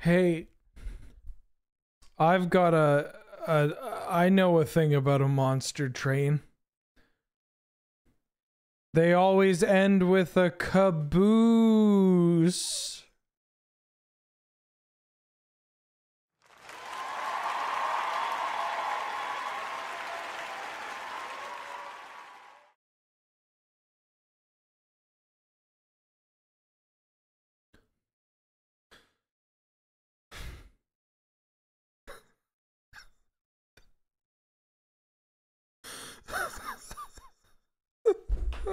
Hey, I've got a, a I know a thing about a monster train. They always end with a caboose.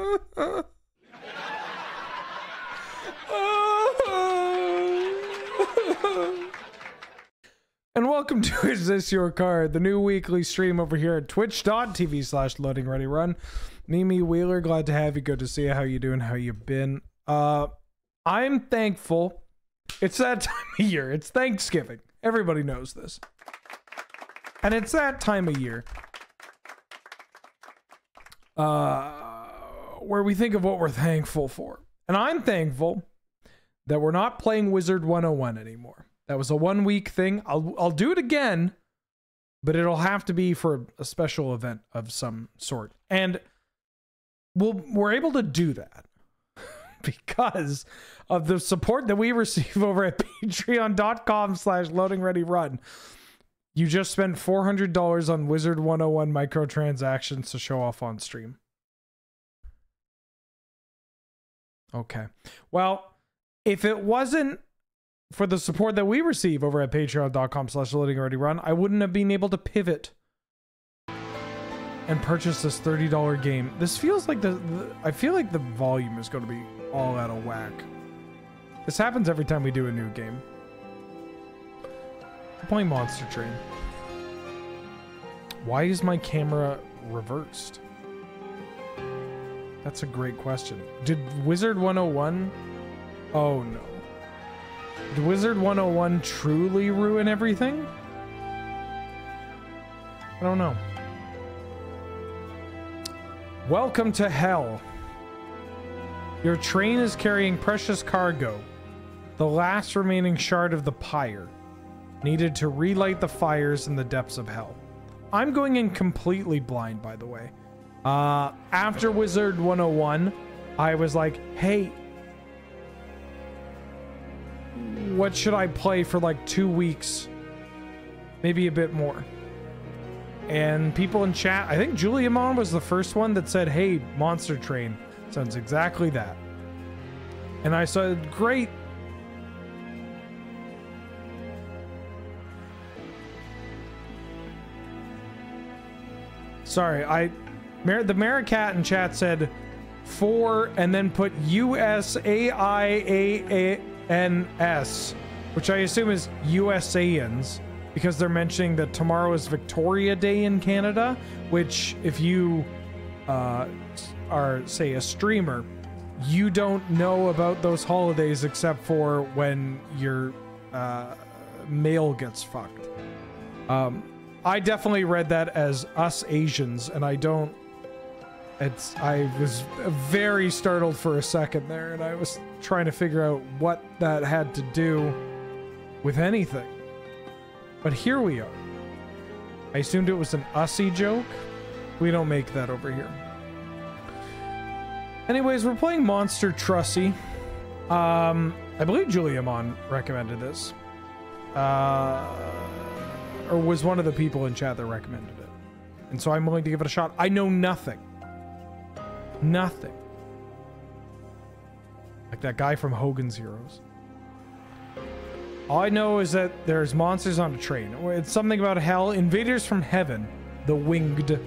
And welcome to Is This Your Card, the new weekly stream over here at twitch.tv slash loading ready run. Mimi Wheeler, glad to have you. Good to see you. How you doing? How you been? Uh I'm thankful. It's that time of year. It's Thanksgiving. Everybody knows this. And it's that time of year. Uh where we think of what we're thankful for. And I'm thankful that we're not playing Wizard 101 anymore. That was a one week thing. I'll I'll do it again, but it'll have to be for a special event of some sort. And we'll we're able to do that because of the support that we receive over at patreon.com slash loading ready run. You just spent $400 on Wizard 101 microtransactions to show off on stream. Okay. Well, if it wasn't for the support that we receive over at patreon.com slash loading ready run, I wouldn't have been able to pivot and purchase this $30 game. This feels like the, the I feel like the volume is going to be all out of whack. This happens every time we do a new game. I'm playing Monster Train. Why is my camera reversed? That's a great question. Did Wizard 101? Oh no. Did Wizard 101 truly ruin everything? I don't know. Welcome to hell. Your train is carrying precious cargo, the last remaining shard of the pyre, needed to relight the fires in the depths of hell. I'm going in completely blind, by the way. Uh, after Wizard 101, I was like, hey, what should I play for like two weeks? Maybe a bit more. And people in chat, I think Julia Mon was the first one that said, hey, Monster Train. Sounds exactly that. And I said, great. Sorry, I Mar- the Maricat in chat said four and then put U S A I A N S, which I assume is USAians because they're mentioning that tomorrow is Victoria Day in Canada, which if you uh, are say a streamer, you don't know about those holidays except for when your uh, mail gets fucked. Um, I definitely read that as us Asians, and I don't. It's. I was very startled for a second there, and I was trying to figure out what that had to do with anything. But here we are. I assumed it was an ussy joke. We don't make that over here. Anyways, we're playing Monster Trussy. Um, I believe Julia Mon recommended this. Uh, or was one of the people in chat that recommended it. And so I'm willing to give it a shot. I know nothing. Nothing. Like that guy from Hogan's Heroes. All I know is that there's monsters on a train. It's something about hell. Invaders from heaven, the winged,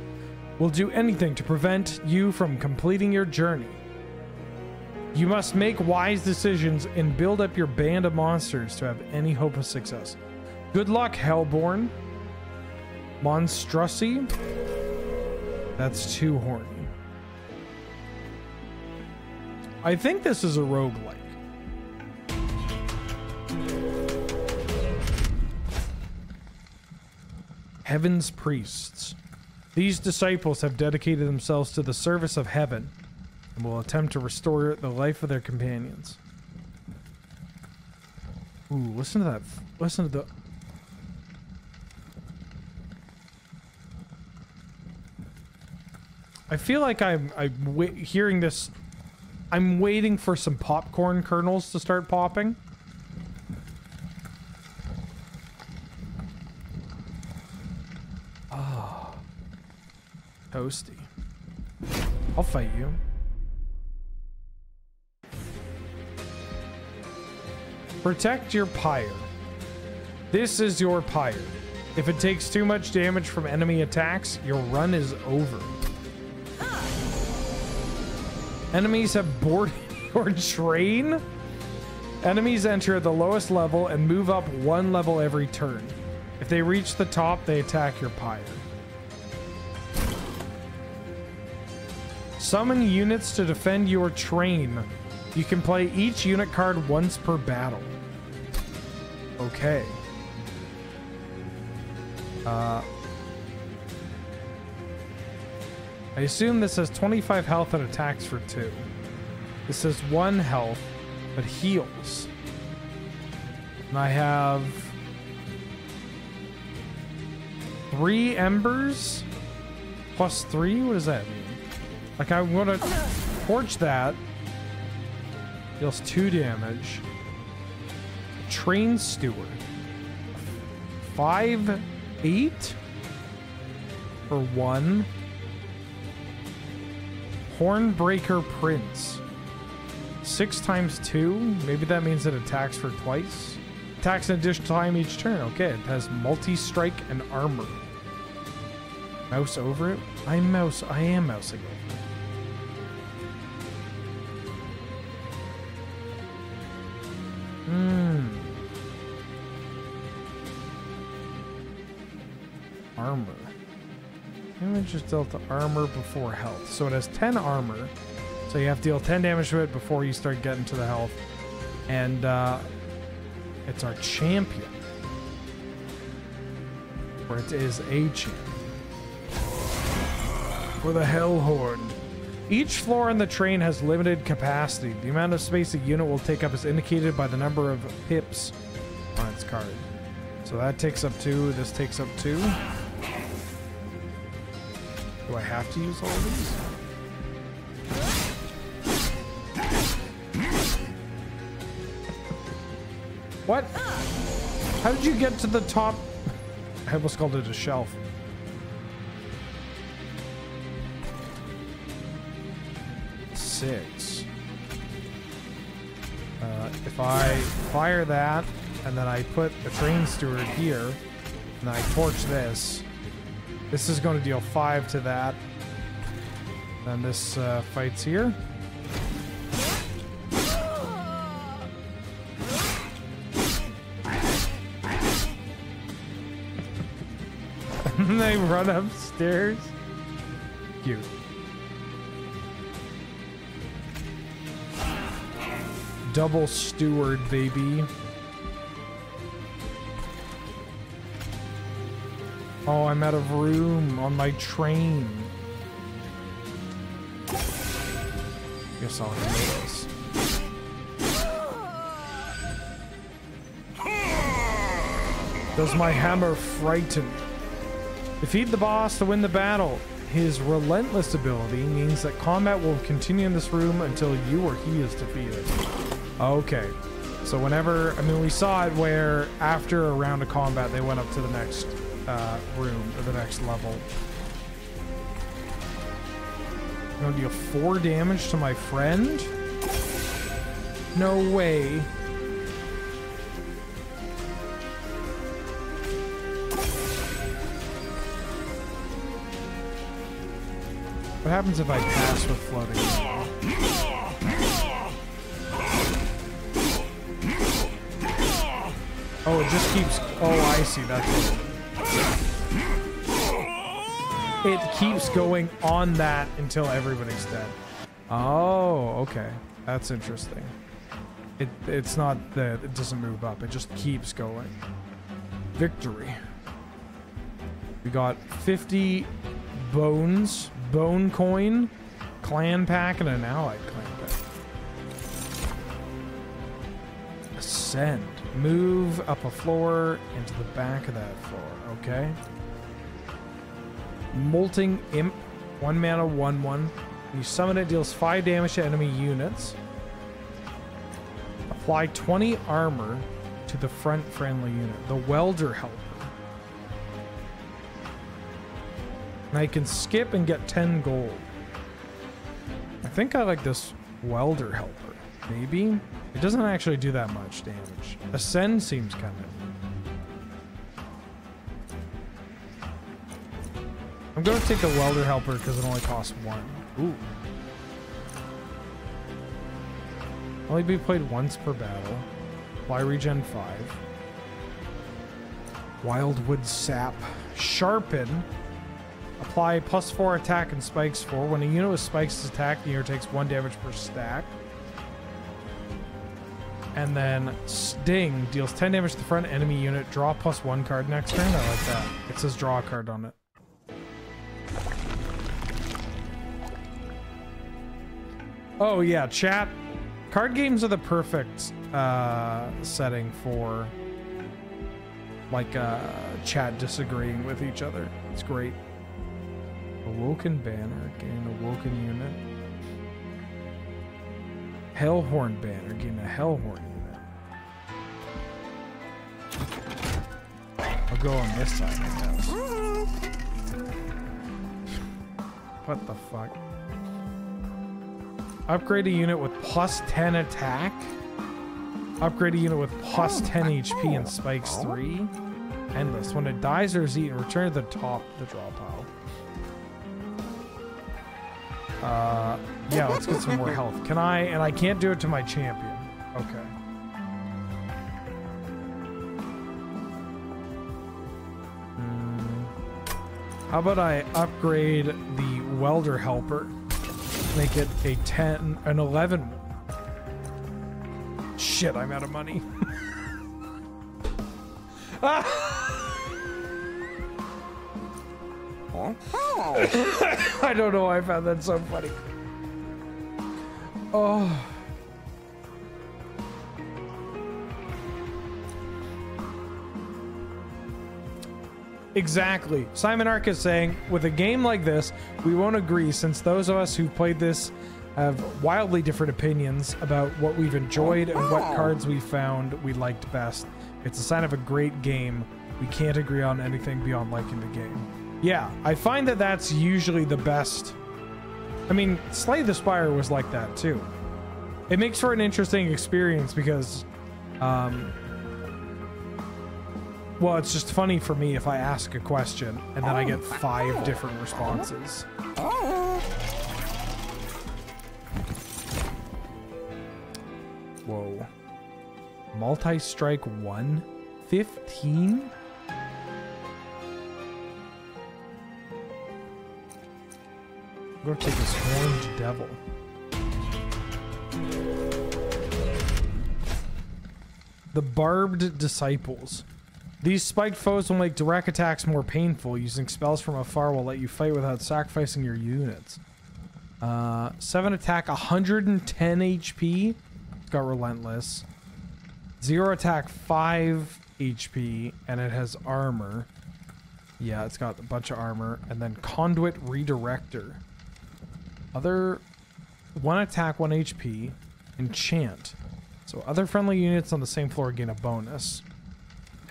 will do anything to prevent you from completing your journey. You must make wise decisions and build up your band of monsters to have any hope of success. Good luck, Hellborn. Monstrosity. That's too horny. I think this is a roguelike. Heaven's priests. These disciples have dedicated themselves to the service of heaven and will attempt to restore the life of their companions. Ooh, listen to that. Listen to the. I feel like I'm I'm hearing this. I'm waiting for some popcorn kernels to start popping. Ah, oh. toasty. I'll fight you. Protect your pyre. This is your pyre. If it takes too much damage from enemy attacks, your run is over. Enemies have boarded your train? Enemies enter at the lowest level and move up one level every turn. If they reach the top, they attack your pyre. Summon units to defend your train. You can play each unit card once per battle. Okay. Uh, I assume this has 25 health and attacks for 2. This has 1 health, but heals. And I have... 3 embers? Plus 3? What does that mean? Like, I'm gonna torch that. Deals 2 damage. Train Steward. 5, 8? For 1. Hornbreaker Prince. 6 times 2? Maybe that means it attacks for twice? Attacks an additional time each turn. Okay, it has multi-strike and armor. Mouse over it? I mouse. I am mousing over Hmm. Armor. Damage is dealt to armor before health. So it has 10 armor. So you have to deal 10 damage to it before you start getting to the health. And uh, it's our champion. Or it is a champion. For the Hell Hellhorn. Each floor in the train has limited capacity. The amount of space a unit will take up is indicated by the number of pips on its card. So that takes up two, this takes up two. Do I have to use all these? What? How did you get to the top? I almost called it a shelf. six. Uh, if I fire that, and then I put the train steward here, and I torch this, this is going to deal five to that. Then this uh, fights here. they run upstairs. Cute. Double steward, baby. Oh, I'm out of room on my train. Guess I'll handle this. Does my hammer frighten? Defeat the boss to win the battle. His relentless ability means that combat will continue in this room until you or he is defeated. Okay. So whenever, I mean, we saw it where after a round of combat, they went up to the next uh, room, or the next level. I'm gonna deal four damage to my friend? No way. What happens if I pass with floating? Oh, it just keeps... Oh, I see. That's it. Keeps going on that until everybody's dead. Oh, okay. That's interesting. It It's not that it doesn't move up. It just keeps going. Victory. We got 50 bones, bone coin, clan pack, and an allied clan pack. Ascend. Move up a floor into the back of that floor. Okay. Molting Imp. One mana, one one. When you summon it, deals five damage to enemy units. Apply 20 armor to the front friendly unit. The Welder Helper. Now you can skip and get 10 gold. I think I like this Welder Helper. Maybe? It doesn't actually do that much damage. Ascend seems kind of... I'm to take the Welder Helper because it only costs one. Ooh. Only be played once per battle. Fly regen 5. Wildwood Sap. Sharpen. Apply plus 4 attack and spikes 4. When a unit with spikes is attacked, the unit takes 1 damage per stack. And then Sting deals 10 damage to the front enemy unit. Draw plus 1 card next turn. I like that. It says draw a card on it. Oh yeah, chat. Card games are the perfect uh, setting for like uh, chat disagreeing with each other. It's great. Awoken banner, gain awoken unit. Hellhorn banner, gain a Hellhorn unit. I'll go on this side, I guess. What the fuck? Upgrade a unit with plus 10 attack. Upgrade a unit with plus 10 HP and spikes 3. Endless. When it dies or is eaten, return to the top of the draw pile. Uh, yeah, let's get some more health. Can I? And I can't do it to my champion. Okay. Hmm. How about I upgrade the welder helper? Make it a 10, an 11. Shit, I'm out of money. Oh. I don't know why I found that so funny. Oh. Exactly. Simon Ark is saying, with a game like this, we won't agree since those of us who've played this have wildly different opinions about what we've enjoyed and what cards we found we liked best. It's a sign of a great game. We can't agree on anything beyond liking the game. Yeah, I find that that's usually the best. I mean, Slay the Spire was like that too. It makes for an interesting experience because um, well, it's just funny for me if I ask a question and then I get oh. five different responses. Whoa. Multi-strike 1? 15? I'm gonna take this horned devil. The barbed disciples. These spiked foes will make direct attacks more painful. Using spells from afar will let you fight without sacrificing your units. Uh, 7 attack, 110 HP. It's got Relentless. 0 attack, 5 HP, and it has armor. Yeah, it's got a bunch of armor. And then Conduit Redirector. Other... 1 attack, 1 HP. Enchant. So other friendly units on the same floor gain a bonus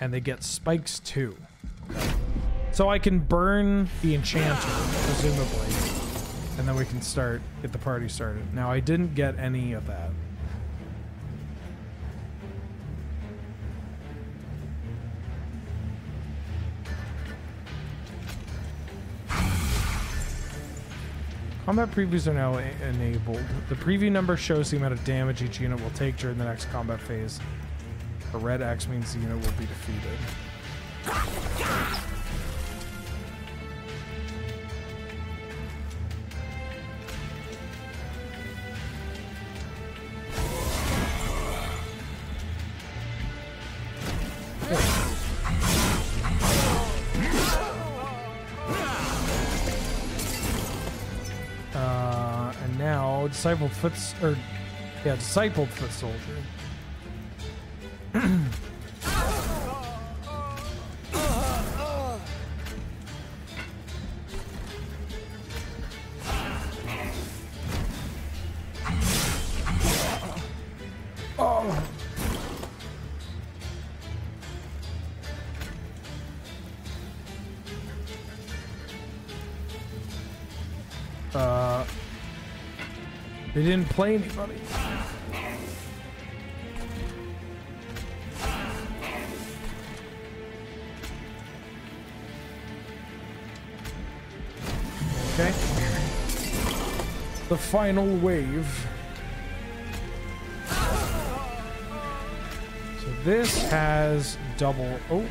and they get spikes too. So I can burn the enchanter, presumably, and then we can start, get the party started. Now I didn't get any of that. Combat previews are now enabled. The preview number shows the amount of damage each unit will take during the next combat phase. A red X means the unit will be defeated. Uh, and now discipled foot or yeah, discipled foot soldier. Uh, they didn't play anybody. Okay. The final wave. So this has double. Oh.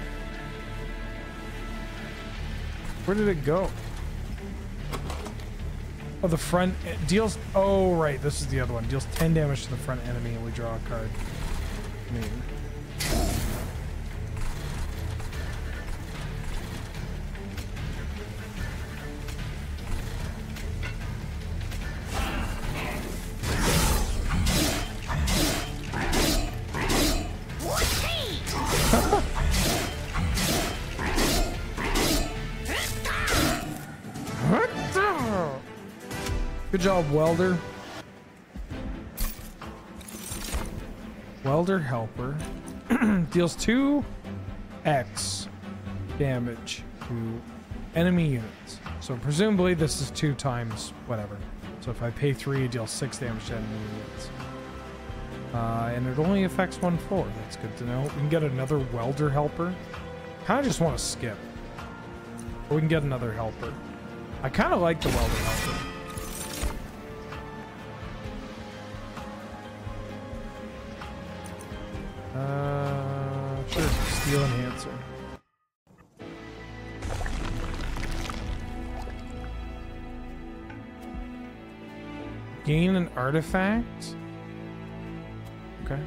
Where did it go? Oh, the front deals. Oh, right. This is the other one. Deals 10 damage to the front enemy, and we draw a card. I. Welder. Welder Helper deals 2x damage to enemy units. So presumably this is two times whatever. So if I pay three, it deals six damage to enemy units. Uh, and it only affects one floor. That's good to know. We can get another Welder Helper. Kind of just want to skip. We can get another Helper. I kind of like the Welder Helper. Steel enhancer. Gain an artifact. Okay.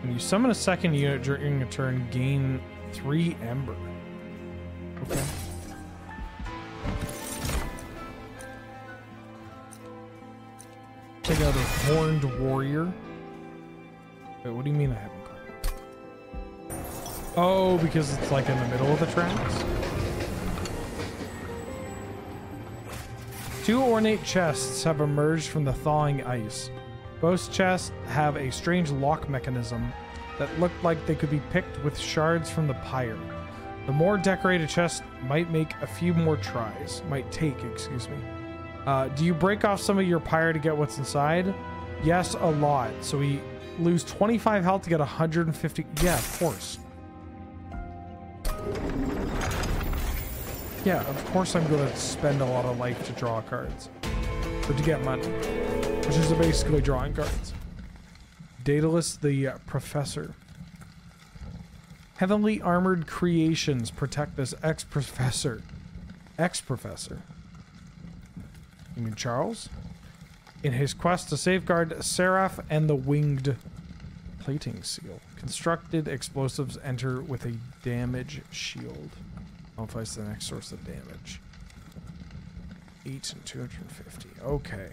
when you summon a second unit during a turn, gain three ember. Horned warrior. Wait, what do you mean I haven't caught? Oh, because it's like in the middle of the tracks. Two ornate chests have emerged from the thawing ice. Both chests have a strange lock mechanism that looked like they could be picked with shards from the pyre. The more decorated chest might make a few more tries. Might take, excuse me. Uh, do you break off some of your pyre to get what's inside? Yes, a lot. So we lose 25 health to get 150. Yeah, of course. Yeah, of course I'm going to spend a lot of life to draw cards. Or to get money. Which is basically drawing cards. Daedalus the uh, Professor. Heavenly armored creations protect this ex-professor. Ex-professor. You mean Charles? In his quest to safeguard Seraph and the winged plating seal. Constructed explosives enter with a damage shield. Modifies the next source of damage. 8 and 250. Okay.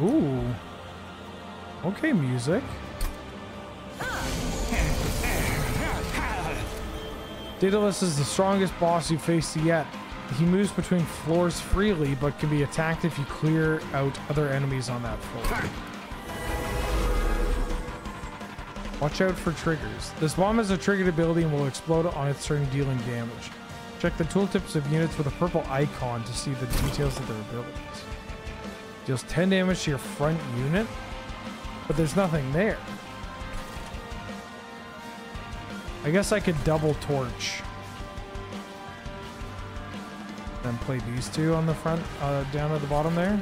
Ooh. Okay, music. Daedalus is the strongest boss you've faced yet. He moves between floors freely, but can be attacked if you clear out other enemies on that floor. Watch out for triggers. This bomb has a triggered ability and will explode on its turn, dealing damage. Check the tooltips of units with a purple icon to see the details of their abilities. Deals 10 damage to your front unit, but there's nothing there. I guess I could double torch. And then play these two on the front, uh, down at the bottom there.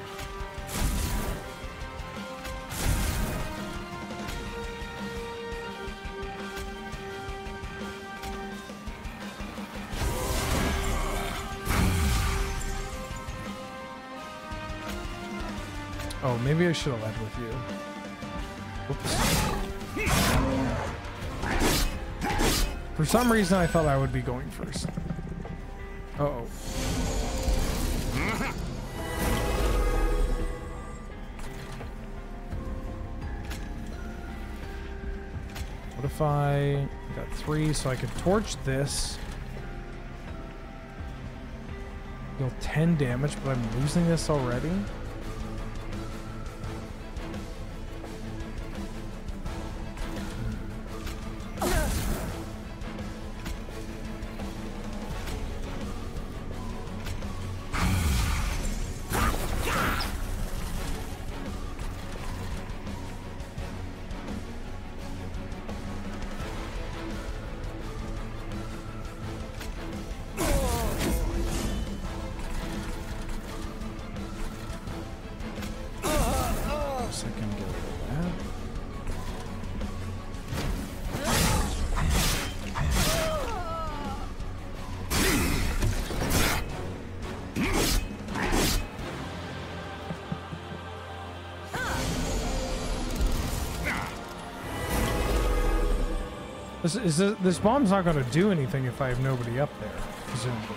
Oh, maybe I should have led with you. For some reason, I thought I would be going first. Uh oh If I got three, so I could torch this. Deal 10 damage, but I'm losing this already? This, is this, this bomb's not going to do anything if I have nobody up there, presumably.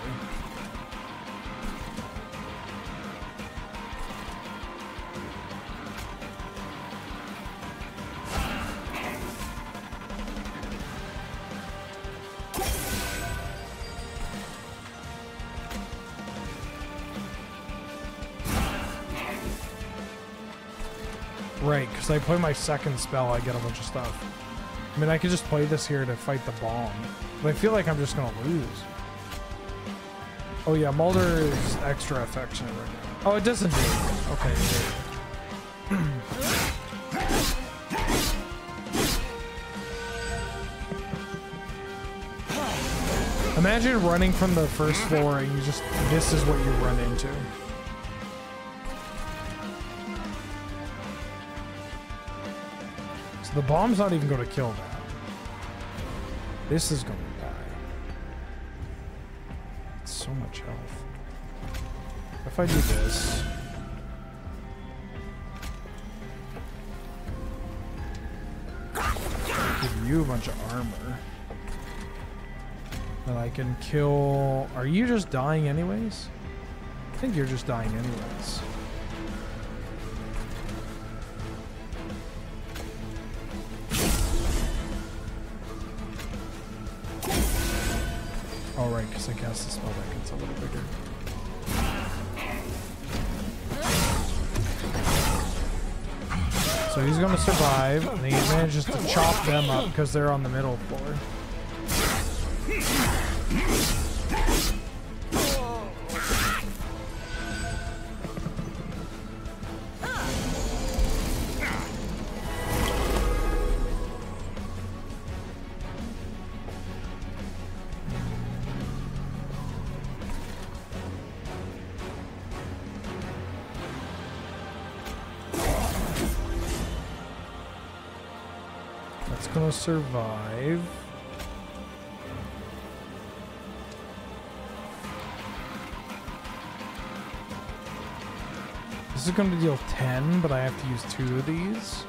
Right, because I play my second spell, I get a bunch of stuff. I mean, I could just play this here to fight the bomb, but I feel like I'm just gonna lose. Oh yeah, Mulder is extra affectionate right now. Oh, it doesn't do. Okay. Imagine running from the first floor and you just, this is what you run into. The bomb's not even going to kill that. This is going to die. It's so much health. If I do this... Give you a bunch of armor. Then I can kill... Are you just dying anyways? I think you're just dying anyways. Going to survive, and he manages to chop them up because they're on the middle floor. Survive. This is gonna deal 10, but I have to use two of these.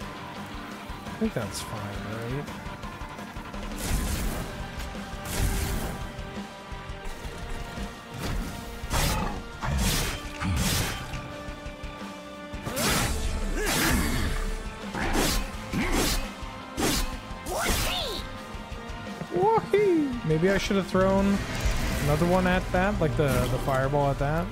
I think that's fine, right? Should have thrown another one at that, like the, the fireball at that.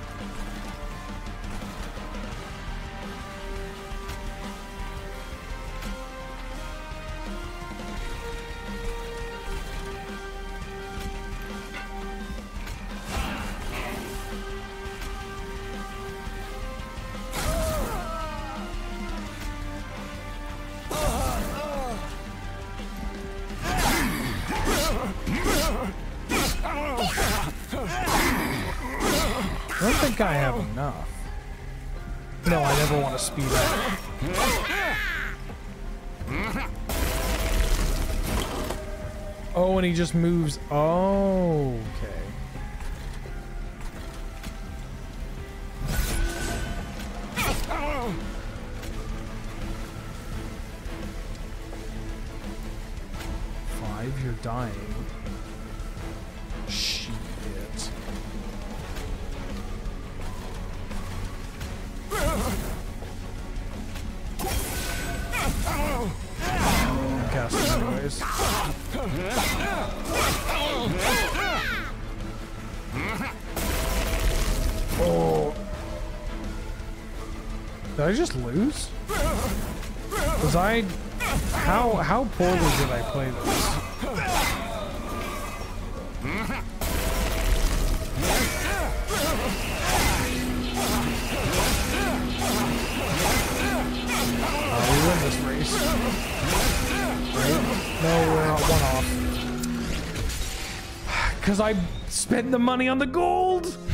I just lose? Was I... How, how poorly did I play this? Uh, we win this race. Right? No, we're not one off. Because I spent the money on the gold!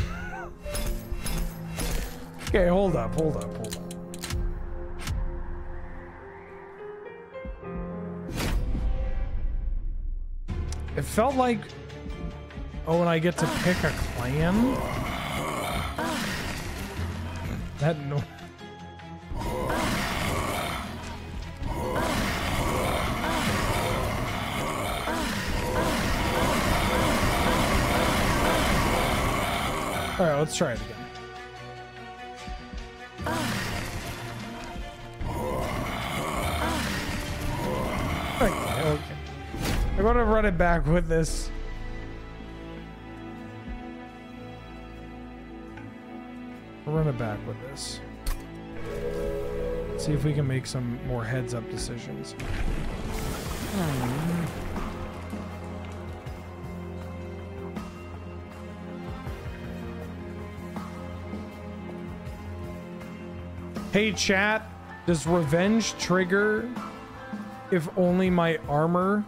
Okay, hold up, hold up, It felt like, oh, and I get to pick a clan? That no. All right, let's try it again. I'm gonna run it back with this. Run it back with this. See if we can make some more heads up decisions. Hey chat, does revenge trigger if only my armor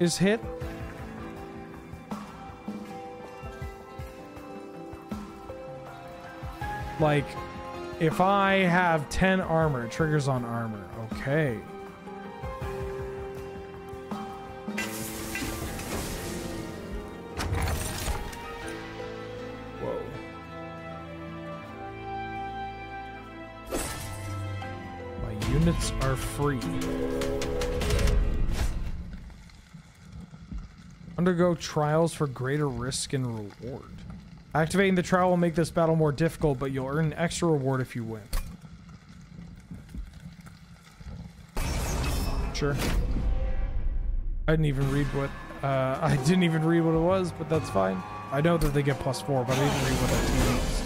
is hit? Like, if I have 10 armor, triggers on armor. Okay. Whoa. My units are free. Undergo trials for greater risk and reward. Activating the trial will make this battle more difficult, but you'll earn an extra reward if you win. Sure. I didn't even read what, uh, I didn't even read what it was, but that's fine. I know that they get plus four, but I didn't read what that means.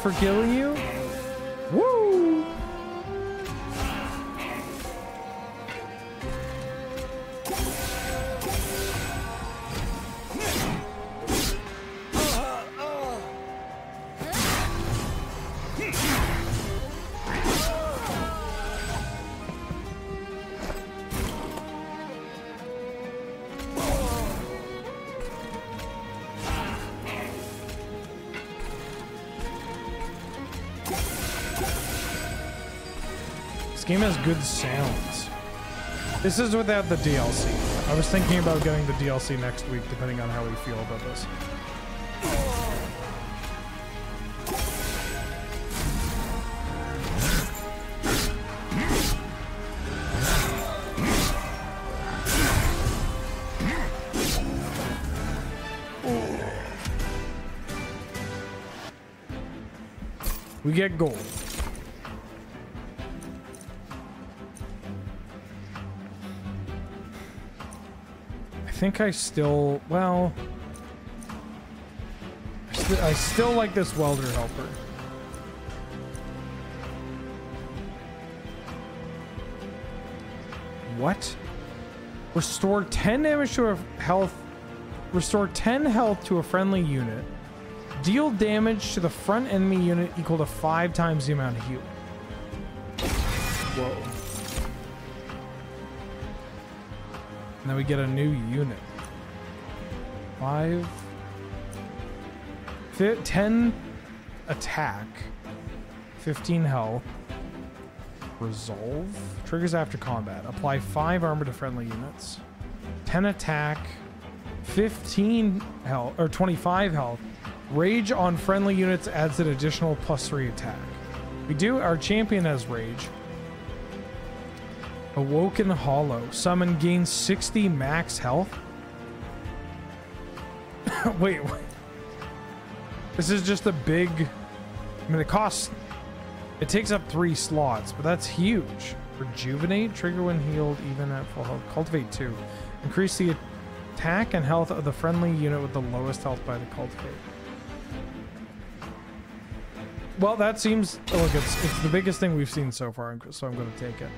50 for killing you? Good sounds. This is without the DLC. I was thinking about getting the DLC next week, depending on how we feel about this. We get gold. Think I still, well, I, st I still like this welder helper. What? Restore 10 damage to a health. Restore 10 health to a friendly unit. Deal damage to the front enemy unit equal to five times the amount of heal. Whoa. And then we get a new unit. Five. Fi 10 attack. 15 health. Resolve. Triggers after combat. Apply 5 armor to friendly units. 10 attack. 15 health. Or 25 health. Rage on friendly units adds an additional plus 3 attack. We do. Our champion has rage. Awoken Hollow. Summon gains 60 max health. wait, wait. This is just a big... I mean, it costs... It takes up three slots, but that's huge. Rejuvenate. Trigger when healed, even at full health. Cultivate 2. Increase the attack and health of the friendly unit with the lowest health by the cultivate. Well, that seems... Look, it's, it's the biggest thing we've seen so far, so I'm going to take it.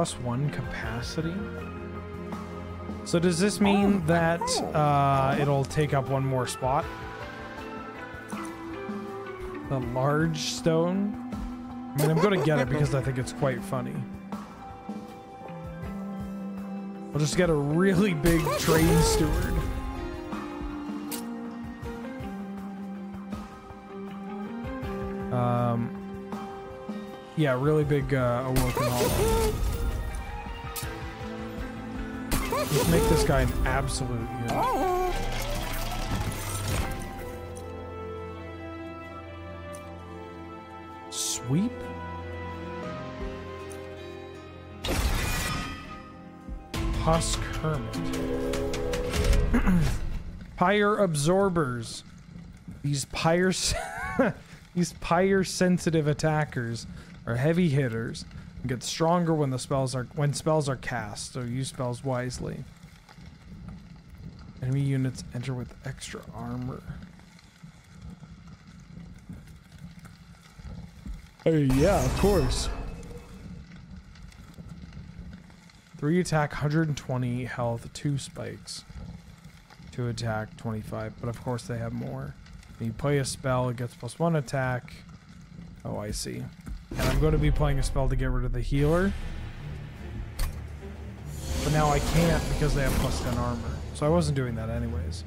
Plus one capacity. So does this mean that uh, it'll take up one more spot? The large stone? I mean, I'm gonna get it because I think it's quite funny. I'll just get a really big train steward. Um, yeah, really big uh, awoken hollow. Just make this guy an absolute unit. Sweep? Husk Hermit. Pyre Absorbers. These pyre... These pyre sensitive attackers are heavy hitters and get stronger when the spells are when spells are cast, so use spells wisely. Enemy units enter with extra armor. Hey, yeah, of course. Three attack, 120 health, two spikes. Two attack, 25, but of course they have more. When you play a spell, it gets plus one attack. Oh, I see. Going to be playing a spell to get rid of the healer. But now I can't because they have plus 10 armor. So I wasn't doing that anyways.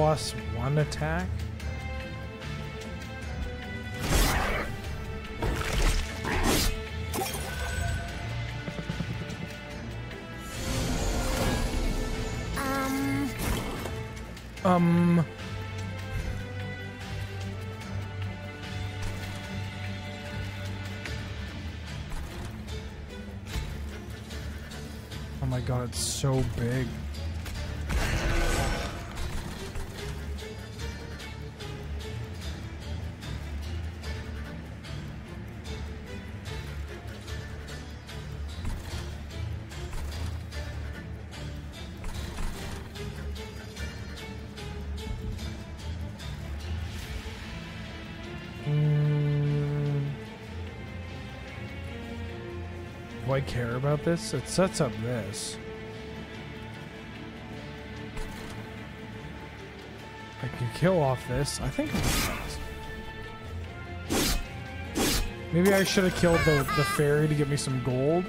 Plus one attack? Um, Um. Oh my god, it's so big. Care about this? It sets up this. I can kill off this. I think. Maybe I should have killed the, the fairy to get me some gold.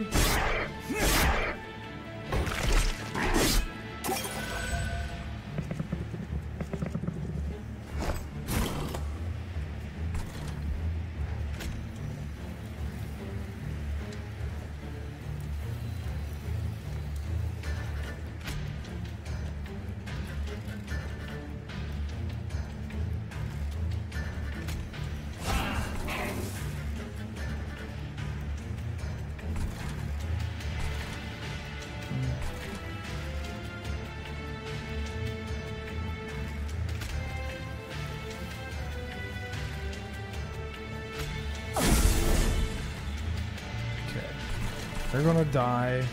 Die.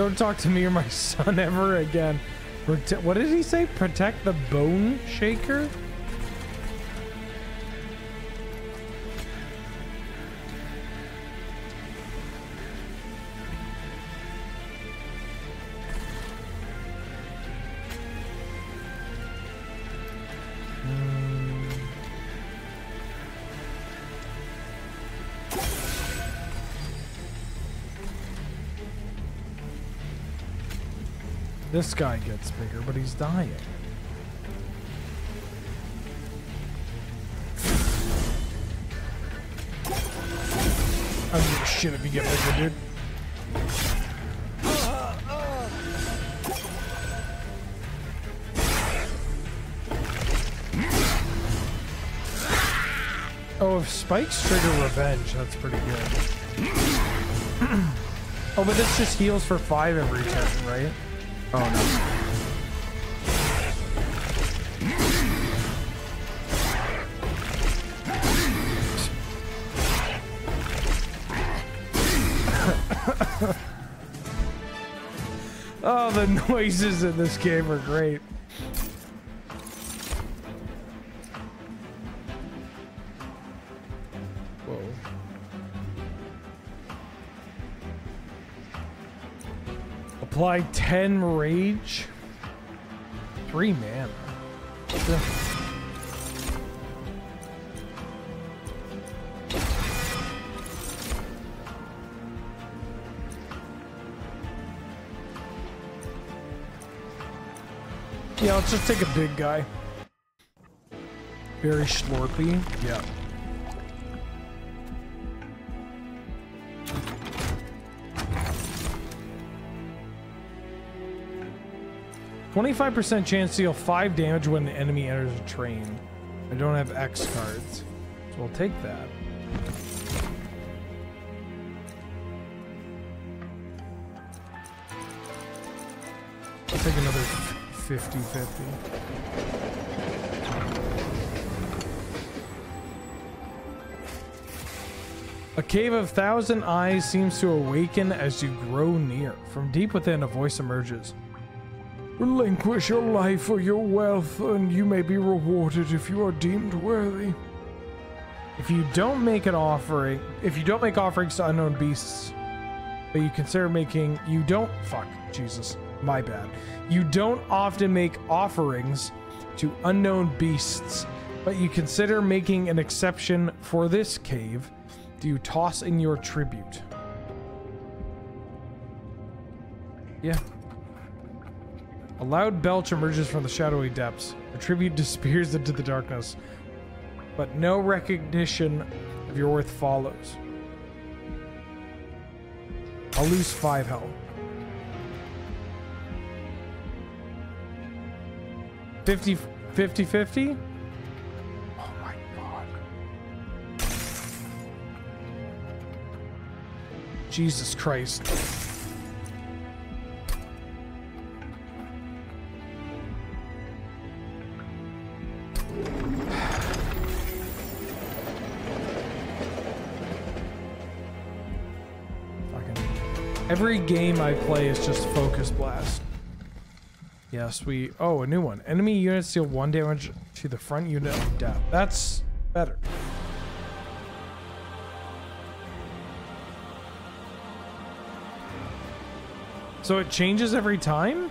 Don't talk to me or my son ever again. Prote- what did he say? Protect the bone shaker? This guy gets bigger, but he's dying. I don't give a shit if you get bigger, dude. Oh, if spikes trigger revenge, that's pretty good. oh, but this just heals for five every turn, right? Oh no. oh, the noises in this game are great. Apply 10 rage. Three mana. Yeah, let's just take a big guy. Very slurpy. Yeah. 25% chance to deal 5 damage when the enemy enters a train. I don't have X cards, so we'll take that. I'll take another 50-50. A cave of thousand eyes seems to awaken as you grow near. From deep within, a voice emerges. Relinquish your life or your wealth, and you may be rewarded if you are deemed worthy. If you don't make an offering, if you don't make offerings to unknown beasts, but you consider making, you don't, fuck, Jesus, my bad. You don't often make offerings to unknown beasts, but you consider making an exception for this cave, do you toss in your tribute? Yeah. A loud belch emerges from the shadowy depths. A tribute disappears into the darkness, but no recognition of your worth follows. I'll lose five health. 50 50 50? Oh my god. Jesus Christ. Every game I play is just Focus Blast. Yes, we... Oh, a new one. Enemy units deal one damage to the front unit of death. That's better. So it changes every time?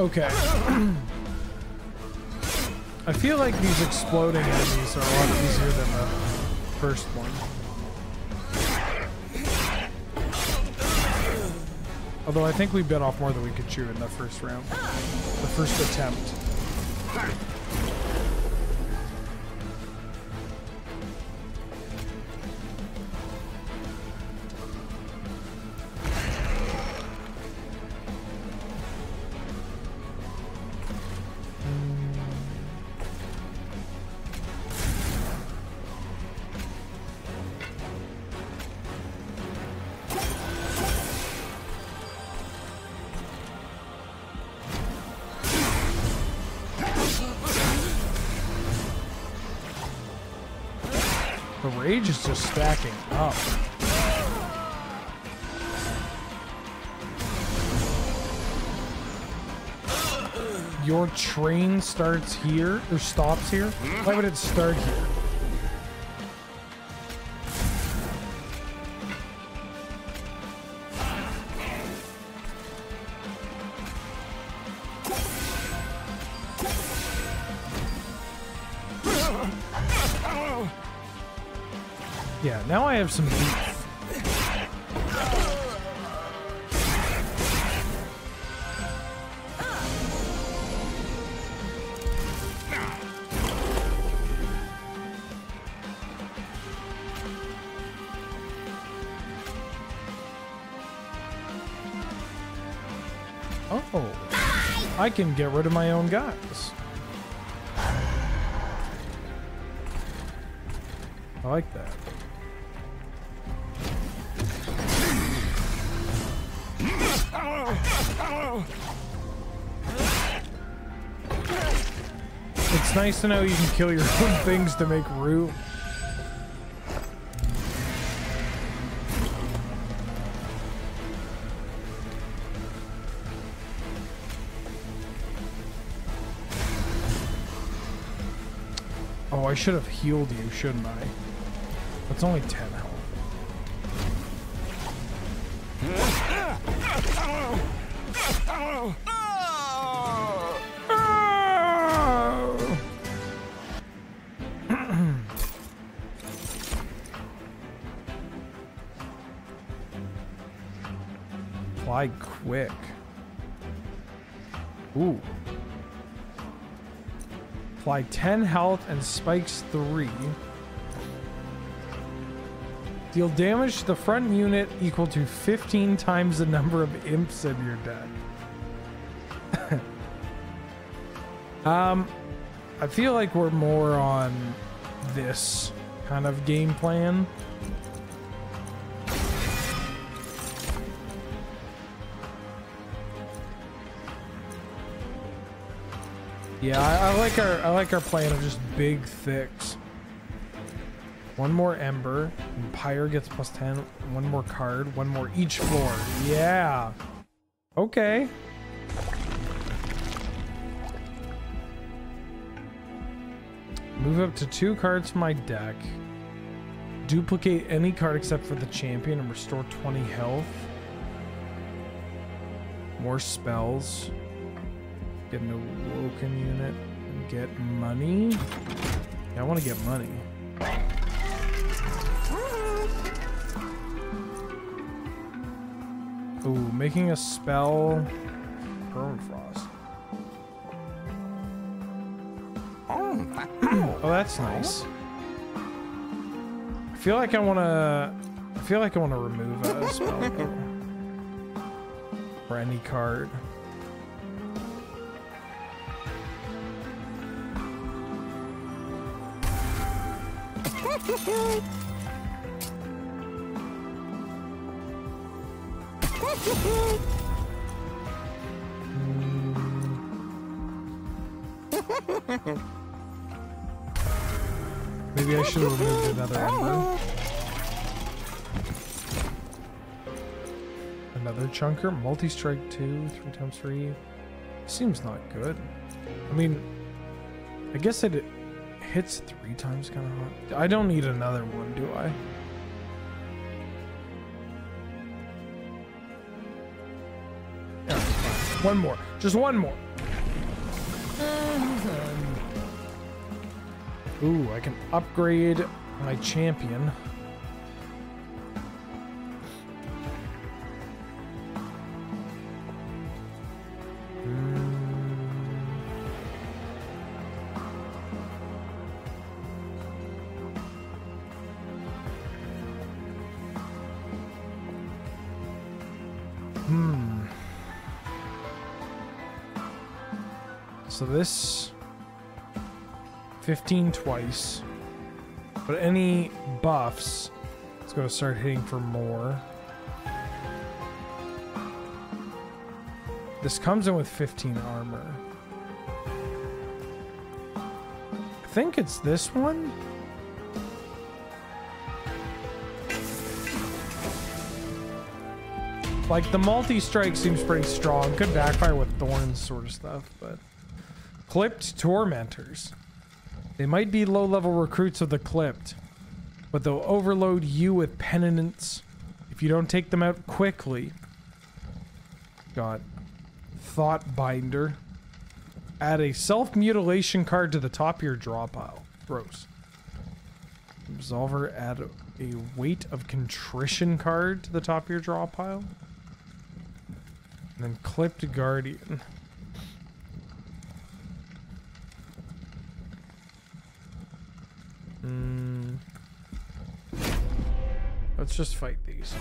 Okay. I feel like these exploding enemies are a lot easier than the first one. Although I think we bit off more than we could chew in the first round. The first attempt. Rage is just stacking up. Your train starts here or stops here? Why would it start here? Have some beef. Oh, I can get rid of my own guys. I like that. Nice to know you can kill your own things to make room. Oh, I should have healed you, shouldn't I? That's only 10 quick. Ooh. Fly 10 health and spikes 3. Deal damage to the front unit equal to 15 times the number of imps in your deck. um, I feel like we're more on this kind of game plan. Yeah, I, I like our I like our plan of just big thicks. One more ember. Pyre gets plus 10. One more card. One more each floor. Yeah. Okay. Move up to two cards from my deck. Duplicate any card except for the champion and restore 20 health. More spells. Get an awoken unit. And get money. Yeah, I want to get money. Ooh, making a spell. Permafrost. oh, that's nice. I feel like I want to. I feel like I want to remove a spell or any card. Maybe I should have removed another ember. Another chunker, multi-strike two, three times three. Seems not good. I mean, I guess it hits three times kind of hot. I don't need another one, do I? One more. Just one more. Ooh, I can upgrade my champion. So this 15 twice. But any buffs, it's going to start hitting for more. This comes in with 15 armor. I think it's this one. Like the multi-strike seems pretty strong. Could backfire with thorns sort of stuff, but clipped tormentors. They might be low-level recruits of the clipped, but they'll overload you with penitence if you don't take them out quickly. Got thought binder. Add a self-mutilation card to the top of your draw pile. Gross. Absolver, add a weight of contrition card to the top of your draw pile. And then clipped guardian. Hmm. Let's just fight these.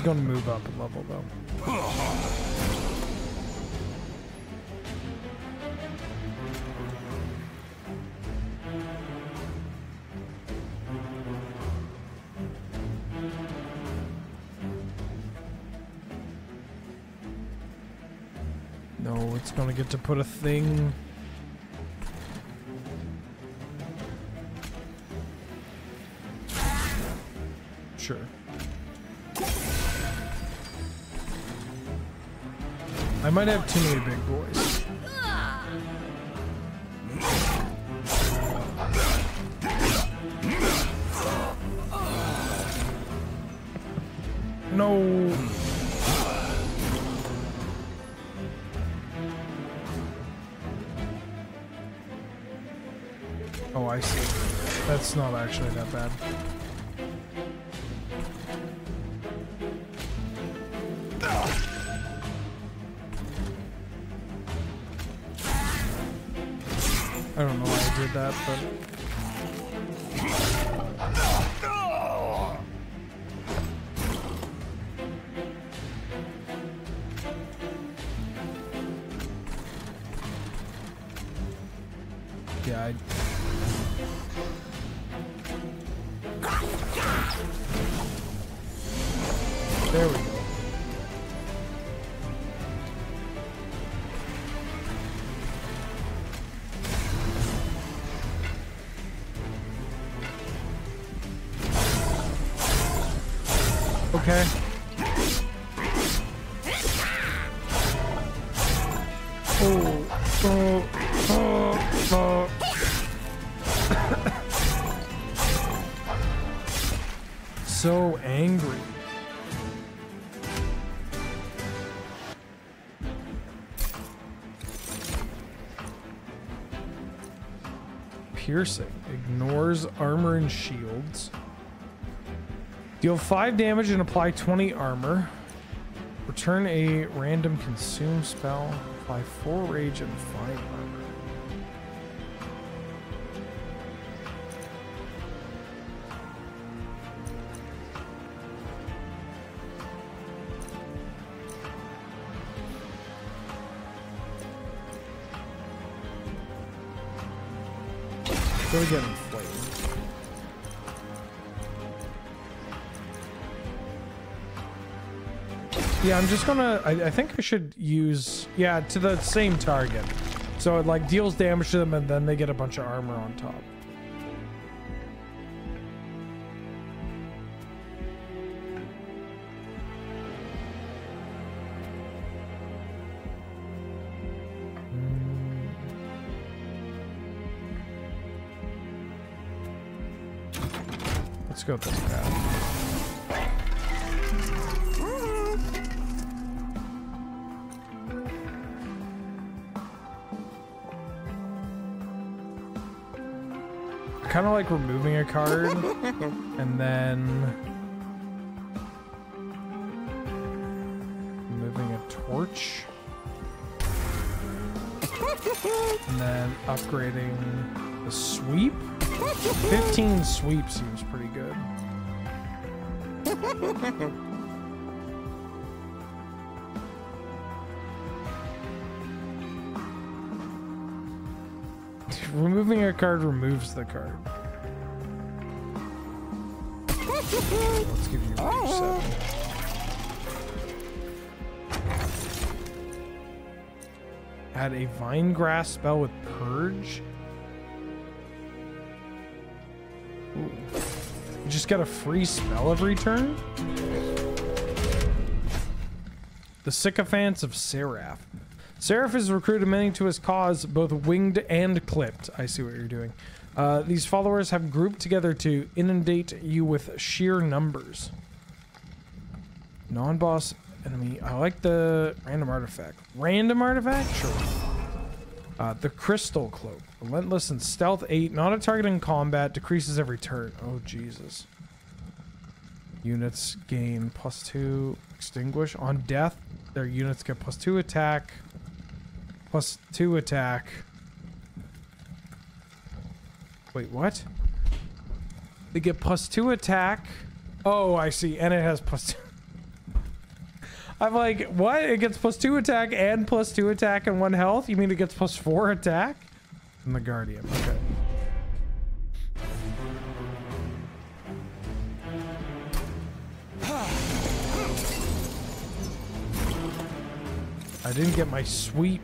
Is going to move up a level though. No, it's gonna get to put a thing. Might have too many big Piercing. Ignores armor and shields. Deal 5 damage and apply 20 armor. Return a random consume spell. Apply 4 rage and 5 I'm just gonna. I, I think I should use. Yeah, to the same target. So it like deals damage to them and then they get a bunch of armor on top. Hmm. Let's go this path. Kind of like removing a card and then removing a torch and then upgrading the sweep. 15 sweep seems pretty good. Removing a card removes the card. Let's give you seven. Add a vine grass spell with purge. Ooh. You just get a free spell every turn? The Sycophants of Seraph. Seraph has recruited many to his cause, both winged and clipped. I see what you're doing. Uh, these followers have grouped together to inundate you with sheer numbers. Non-boss enemy. I like the random artifact. Random artifact? Sure. Uh, the Crystal Cloak. Relentless and Stealth 8. Not a target in combat. Decreases every turn. Oh, Jesus. Units gain plus 2 extinguish. On death, their units get plus 2 attack. Plus 2 attack. Wait, what? They get plus 2 attack. Oh, I see. And it has plus 2. I'm like, what? It gets plus 2 attack and plus 2 attack and 1 health? You mean it gets plus 4 attack? From the Guardian. Okay. I didn't get my sweep.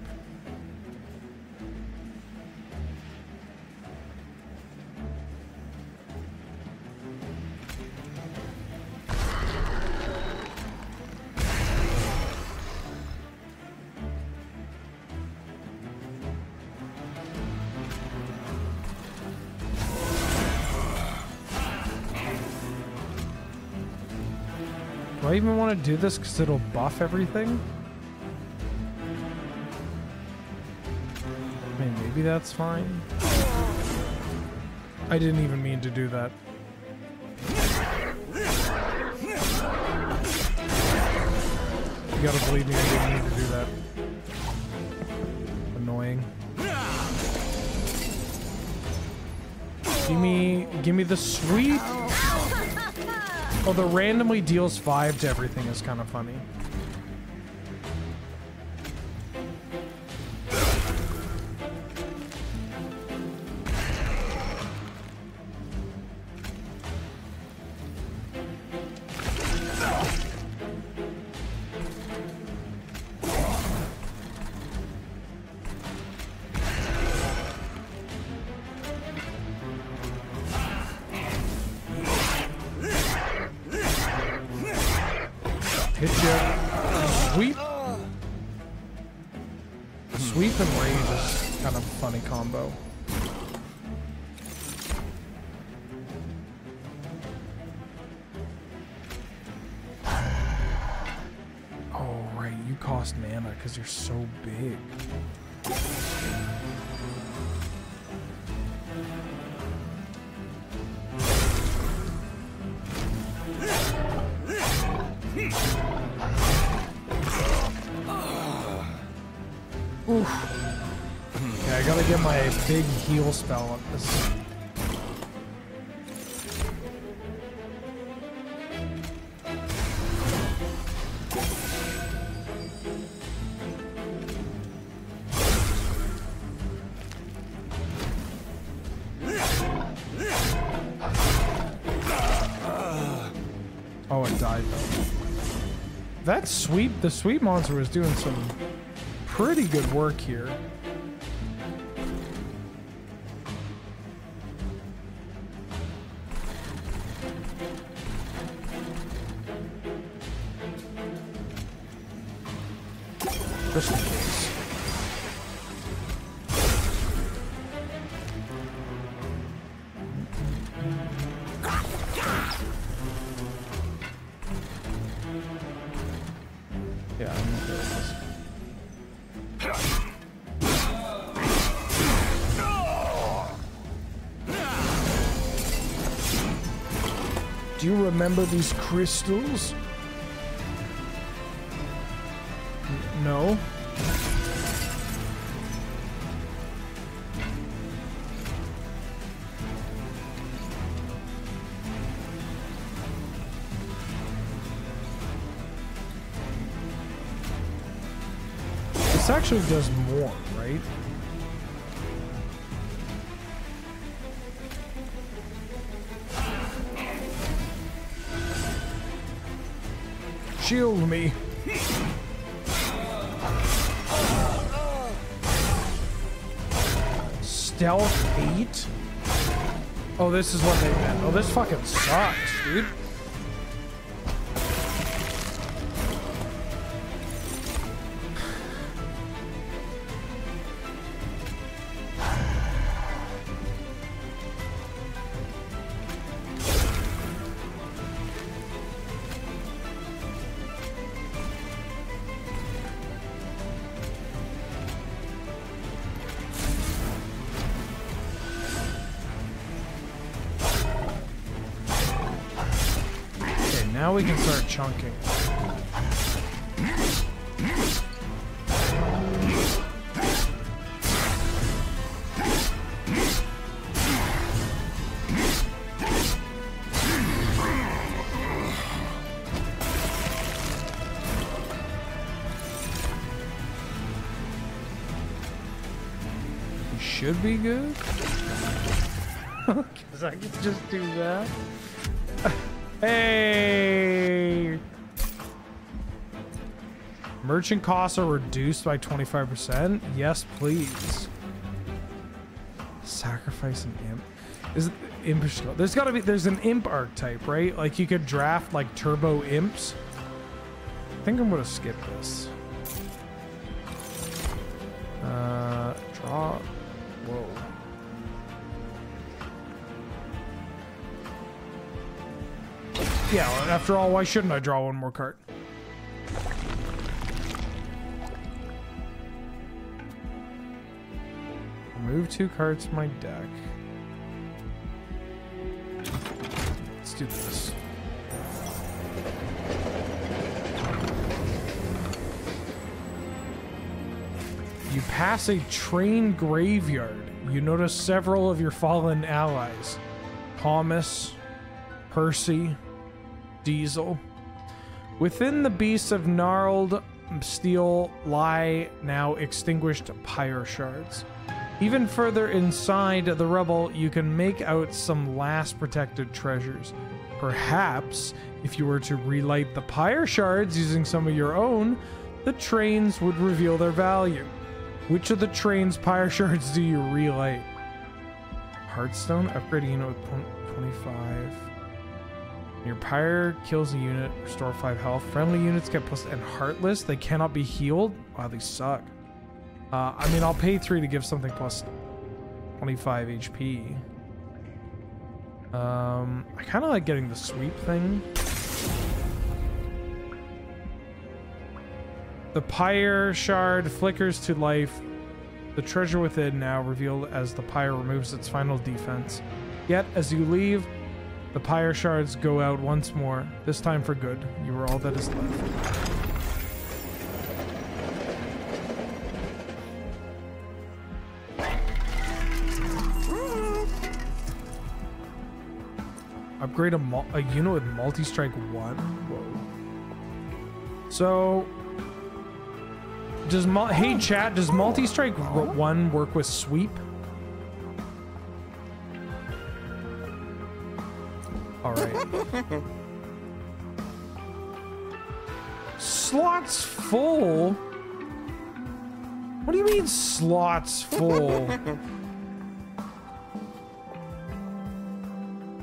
Even want to do this because it'll buff everything? I mean, maybe that's fine. I didn't even mean to do that. You gotta believe me, I didn't mean to do that. Annoying. Give me, give me the sweep. Oh, the randomly deals five to everything is kind of funny. spell up this. Oh, it died though. That sweep, the sweep monster was doing some pretty good work here. Do you remember these crystals? No. This actually does more, right? Shield me. Stealth 8? Oh, this is what they meant. Oh, this fucking sucks, dude. Should be good. Because I can just do that. Hey! Merchant costs are reduced by 25%? Yes, please. Sacrifice an imp. Is it impish? There's gotta be, there's an imp archetype, right? Like you could draft like turbo imps. I think I'm gonna skip this. After all, why shouldn't I draw one more card? Remove two cards from my deck. Let's do this. You pass a train graveyard. You notice several of your fallen allies. Thomas, Percy, Diesel. Within the beasts of gnarled steel lie now extinguished pyre shards. Even further inside the rubble, you can make out some last protected treasures. Perhaps, if you were to relight the pyre shards using some of your own, the trains would reveal their value. Which of the train's pyre shards do you relight? Heartstone, upgrading unit with 25. Your pyre kills a unit, restore 5 health. Friendly units get plus and heartless. They cannot be healed. Wow, they suck. Uh, I mean, I'll pay 3 to give something plus 25 HP. Um, I kind of like getting the sweep thing. The pyre shard flickers to life. The treasure within now revealed as the pyre removes its final defense. Yet, as you leave, the pyre shards go out once more, this time for good. You are all that is left. Upgrade a, a unit with multi-strike 1? Whoa. So... Does mul- hey chat, does multi-strike 1 work with sweep? Alright. slots full? What do you mean slots full?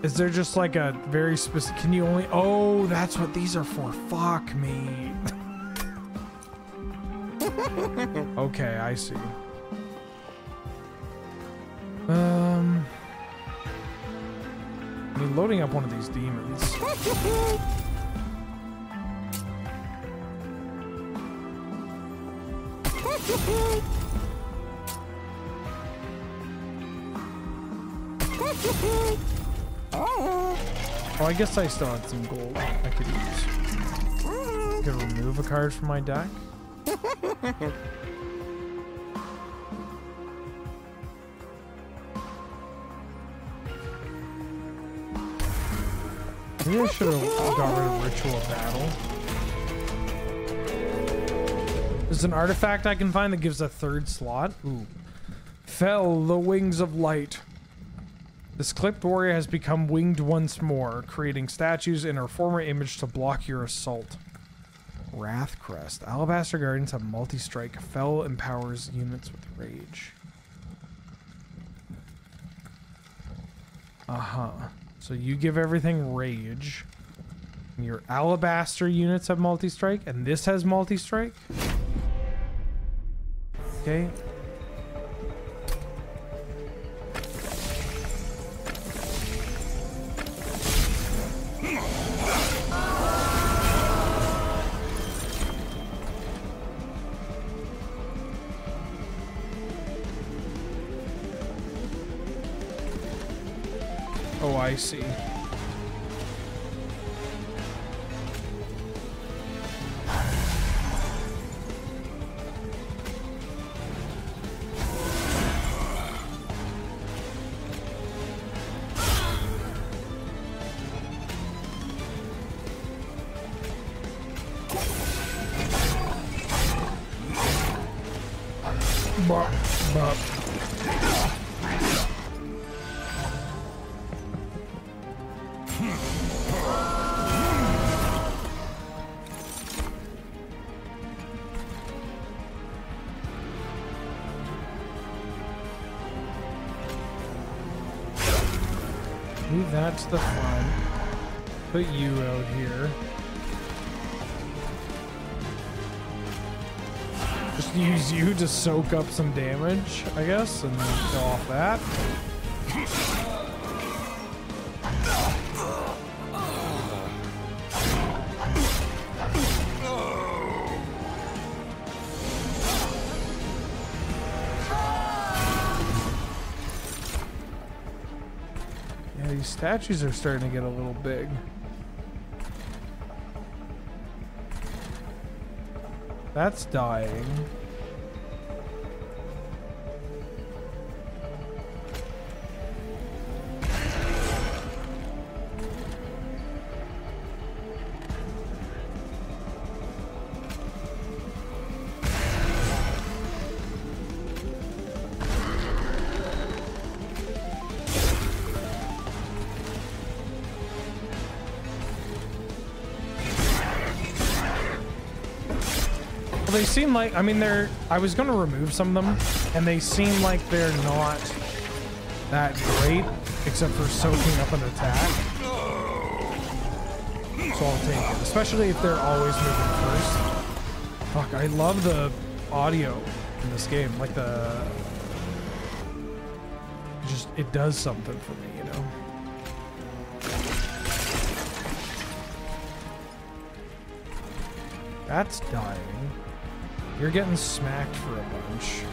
Is there just like a very specific, can you only, oh, that's what these are for. Fuck me. okay, I see. Um, Mean, loading up one of these demons. Oh, I guess I still had some gold I could use. I could remove a card from my deck. Maybe I should have got rid of Ritual Battle. There's an artifact I can find that gives a third slot. Ooh. Fel the wings of light. This clipped warrior has become winged once more, creating statues in her former image to block your assault. Wrath Crest. Alabaster Guardians have multi-strike. Fel empowers units with rage. Uh-huh. So you give everything rage. Your Alabaster units have multi-strike, and this has multi-strike? Okay. I see. Move that to the front. Put you out here. Just use you to soak up some damage, I guess, and go off that. Statues are starting to get a little big. That's dying. Seem like, I mean, they're, I was going to remove some of them, and they seem like they're not that great, except for soaking up an attack. So I'll take it, especially if they're always moving first. Fuck, I love the audio in this game, like the, just, it does something for me, you know? That's dying. You're getting smacked for a bunch.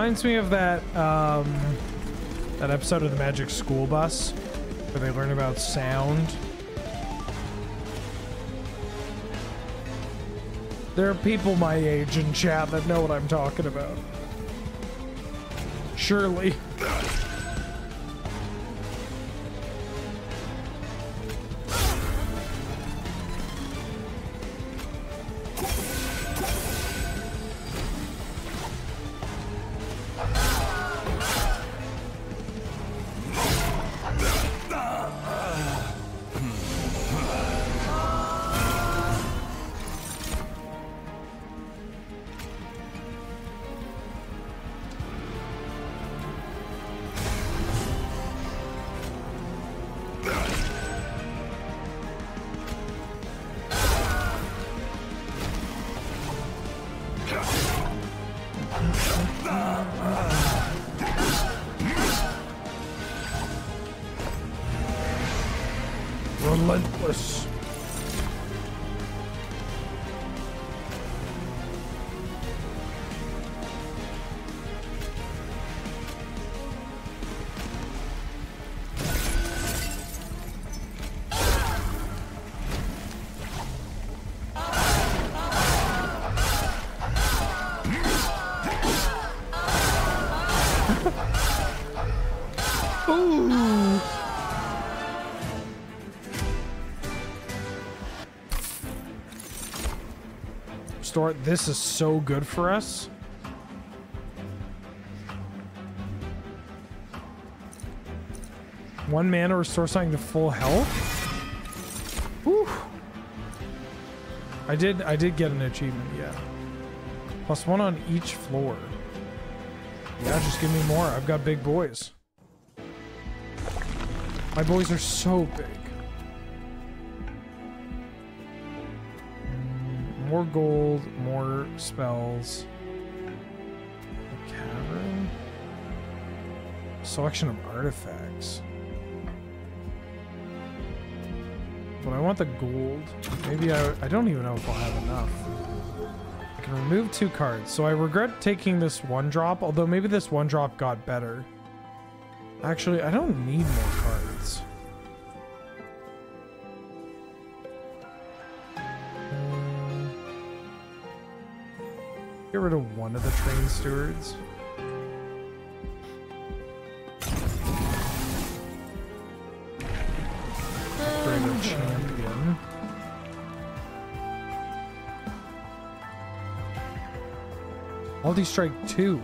Reminds me of that um, that episode of the Magic School Bus where they learn about sound. There are people my age in chat that know what I'm talking about. Surely. Ooh. This is so good for us. One mana restore something to full health. Whew. I did I did get an achievement, yeah. Plus one on each floor. Yeah, just give me more. I've got big boys. My boys are so big. More gold, more spells. A cavern. Selection of artifacts. But I want the gold. Maybe I, I don't even know if I'll have enough. I can remove two cards. So I regret taking this one drop, although maybe this one drop got better. Actually, I don't need more cards. One of the train stewards. A uh-huh. champion. Multi strike 2.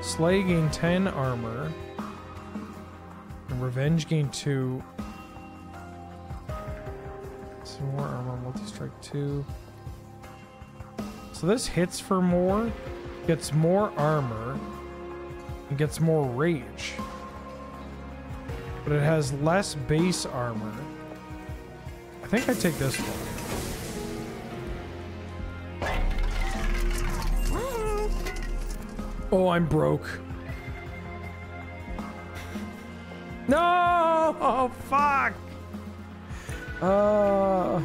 Slay gain 10 armor. And Revenge gain 2. Some more armor, multi strike 2. So this hits for more, gets more armor, and gets more rage. But it has less base armor. I think I take this one. Oh, I'm broke. No! Oh, fuck! Uh,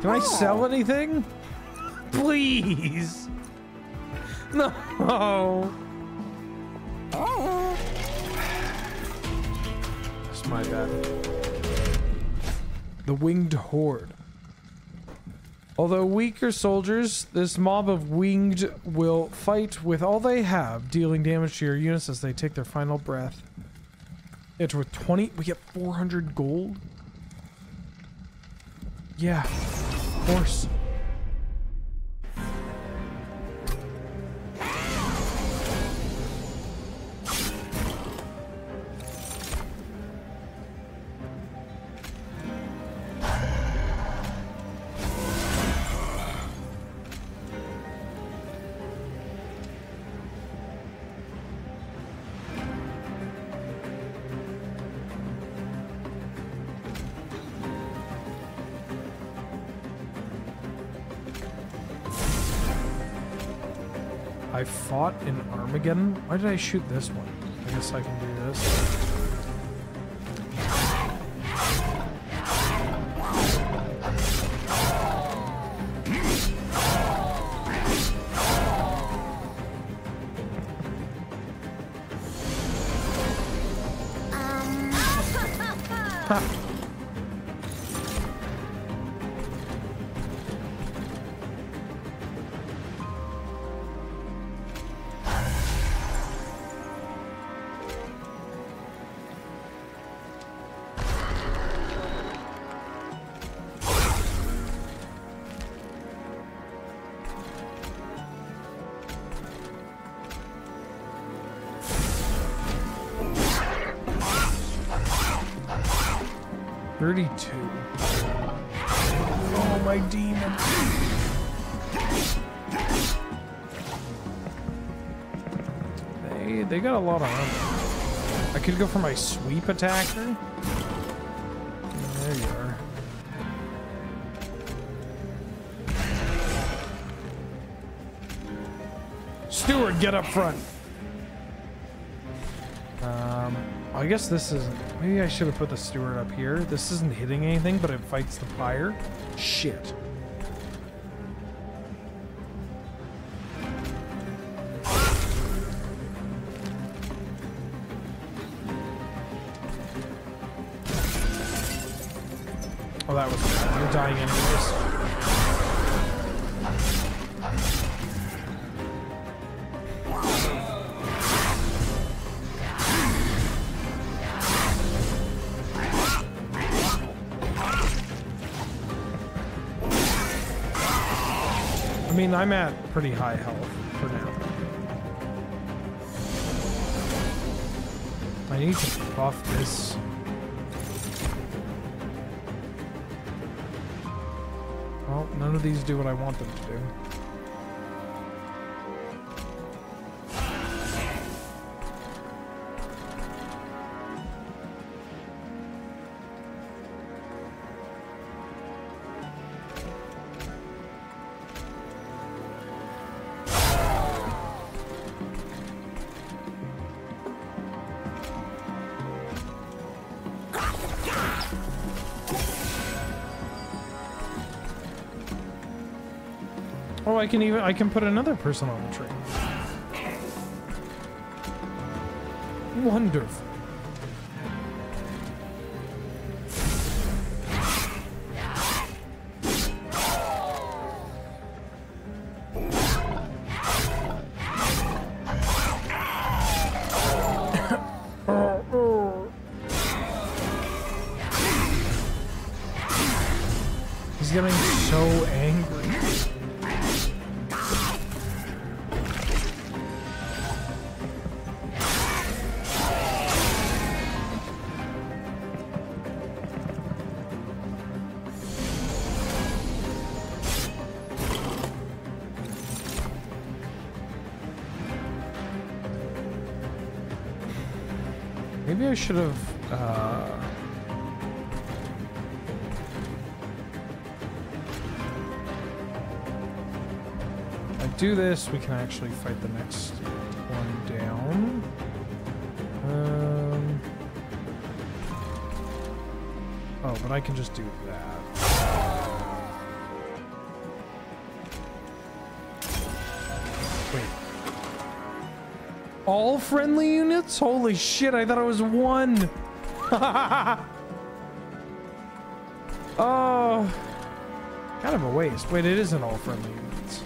can I sell anything? Please! No! Oh. It's my bad. The Winged Horde. Although weaker soldiers, this mob of winged will fight with all they have, dealing damage to your units as they take their final breath. It's worth 20. We get 400 gold? Yeah, of course. Fought in Armageddon. Why did I shoot this one? I guess I can do this. Could go for my sweep attacker. There you are. Steward, get up front. Um, I guess this isn't... Maybe I should have put the steward up here. This isn't hitting anything, but it fights the fire. Shit. That was. You're dying anyways. I mean, I'm at pretty high health for now. I need to buff this. These do what I want them to do. I can even I can put another person on the train. Wonderful. I should have... Uh... I do this, we can actually fight the next one down. Um... Oh, but I can just do that. All friendly units? Holy shit, I thought it was one. oh. Kind of a waste. Wait, it isn't all friendly units.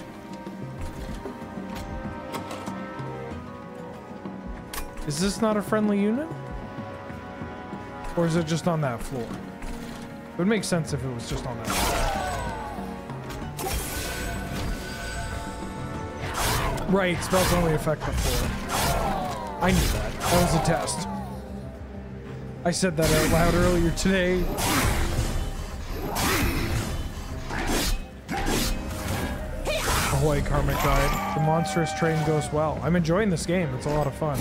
Is this not a friendly unit? Or is it just on that floor? It would make sense if it was just on that floor. Right, spells only affect the floor. I knew that. That was a test. I said that out loud earlier today. Ahoy, Karmic Guide. The monstrous train goes well. I'm enjoying this game. It's a lot of fun.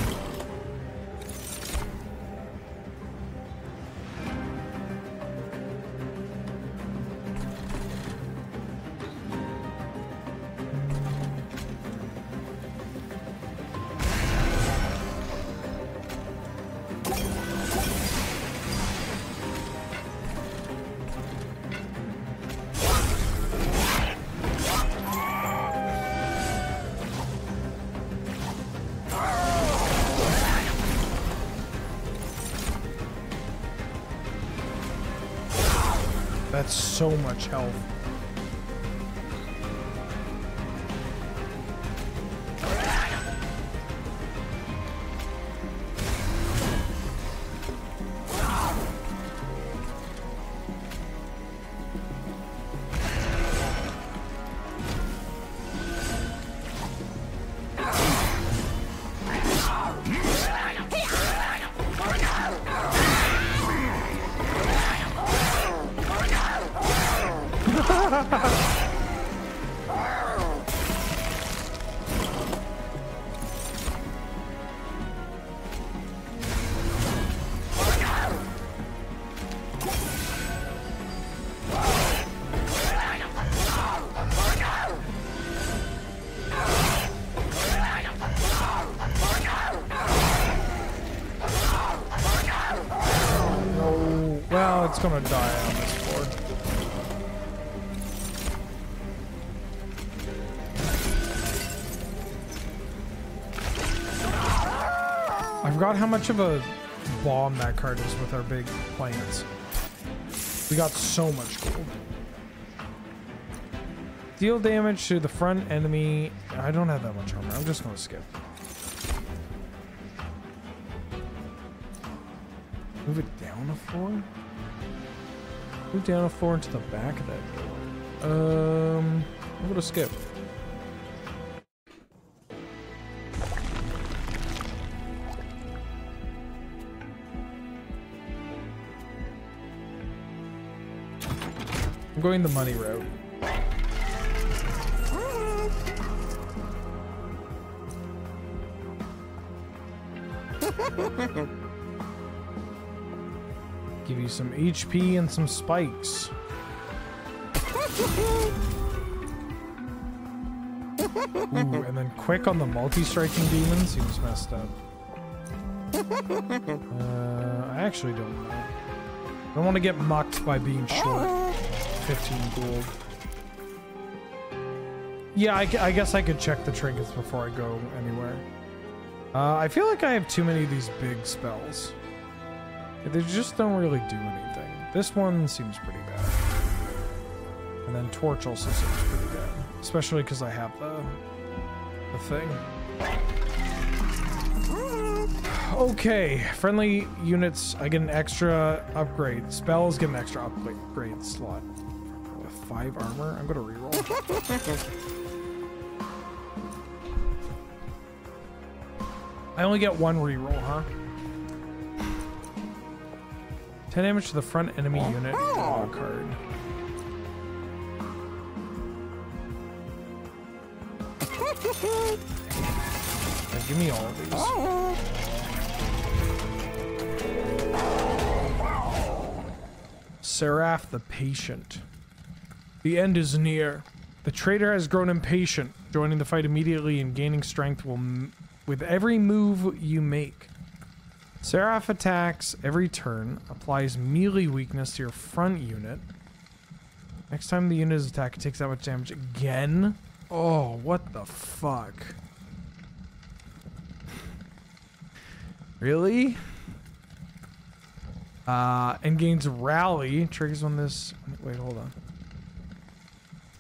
Much of a bomb that card is with our big plants. We got so much gold. Deal damage to the front enemy. I don't have that much armor. I'm just gonna skip. Move it down a floor? Move down a floor into the back of that door. Um, I'm gonna skip. I'm going the money route. Give you some HP and some spikes. Ooh, and then quick on the multi-striking demon seems messed up. Uh, I actually don't know. I don't want to get mucked by being short. 15 gold. Yeah, I, I guess I could check the trinkets before I go anywhere. Uh, I feel like I have too many of these big spells. They just don't really do anything. This one seems pretty bad. And then Torch also seems pretty bad. Especially because I have the, the thing. Okay, friendly units, I get an extra upgrade. Spells get an extra upgrade slot. Five armor, I'm gonna reroll. I only get one reroll, huh? 10 damage to the front enemy oh, unit. Draw a card. Yeah, give me all of these. Seraph the Patient. The end is near. The traitor has grown impatient. Joining the fight immediately and gaining strength will, m with every move you make. Seraph attacks every turn, applies melee weakness to your front unit. Next time the unit is attacked, it takes that much damage again. Oh, what the fuck? really? Uh, and gains rally. Triggers on this. Wait, hold on.